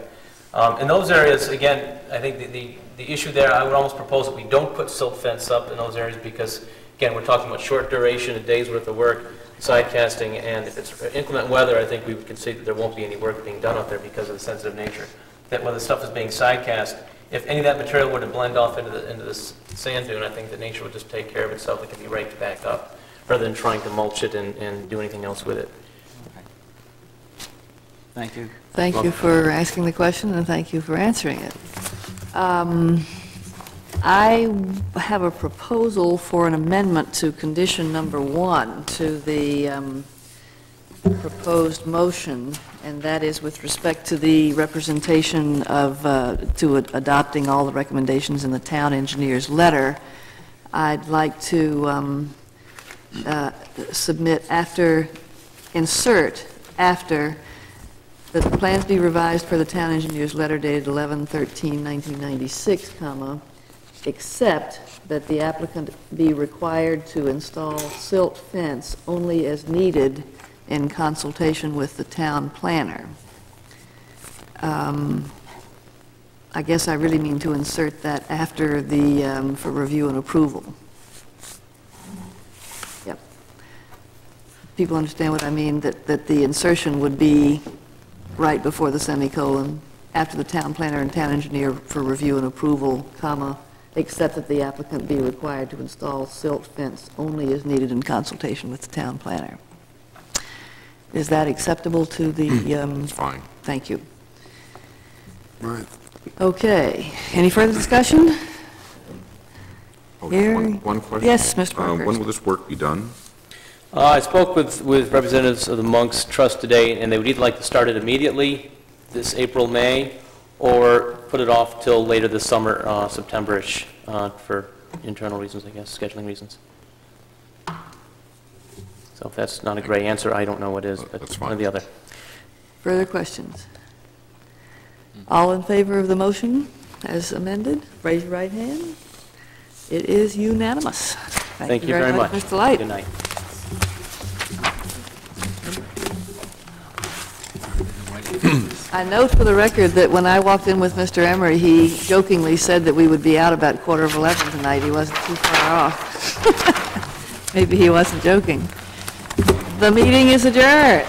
Um, In those areas, again, I think the- the, the issue there, I would almost propose that we don't put silt fence up in those areas because, again, we're talking about short duration, a day's worth of work, side casting, and if it's inclement weather, I think we would concede that there won't be any work being done up there because of the sensitive nature. That when the stuff is being sidecast, if any of that material were to blend off into the, into this sand dune, I think that nature would just take care of itself, it could be raked back up, rather than trying to mulch it and, and do anything else with it. Thank you. Thank you for asking the question, and thank you for answering it. Um, I have a proposal for an amendment to condition number one to the um, proposed motion, and that is with respect to the representation of, uh, to adopting all the recommendations in the town engineer's letter. I'd like to um, uh, submit after, insert after that the plans be revised per the town engineer's letter dated 11/13/1996, comma, except that the applicant be required to install silt fence only as needed in consultation with the town planner. Um, I guess I really mean to insert that after the, um, for review and approval. Yep. People understand what I mean, that, that the insertion would be right before the semicolon, after the town planner and town engineer for review and approval, comma, except that the applicant be required to install silt fence only as needed in consultation with the town planner. Is that acceptable to the, um, It's fine. thank you. Right. Okay, any further discussion? Oh, Here- One one question? Yes, Mr. Uh, Parkhurst. When will this work be done? Uh, I spoke with, with representatives of the Monks Trust today, and they would either like to start it immediately, this April, May, or put it off till later this summer, uh, September-ish, uh, for internal reasons, I guess, scheduling reasons. So if that's not a great answer, I don't know what is, but That's one or fine. the other. Further questions? All in favor of the motion as amended, raise your right hand. It is unanimous. Thank you very much. Mr. Light. Good night. I note for the record that when I walked in with Mr. Emery, he jokingly said that we would be out about quarter of 11 tonight. He wasn't too far off. Maybe he wasn't joking. The meeting is adjourned.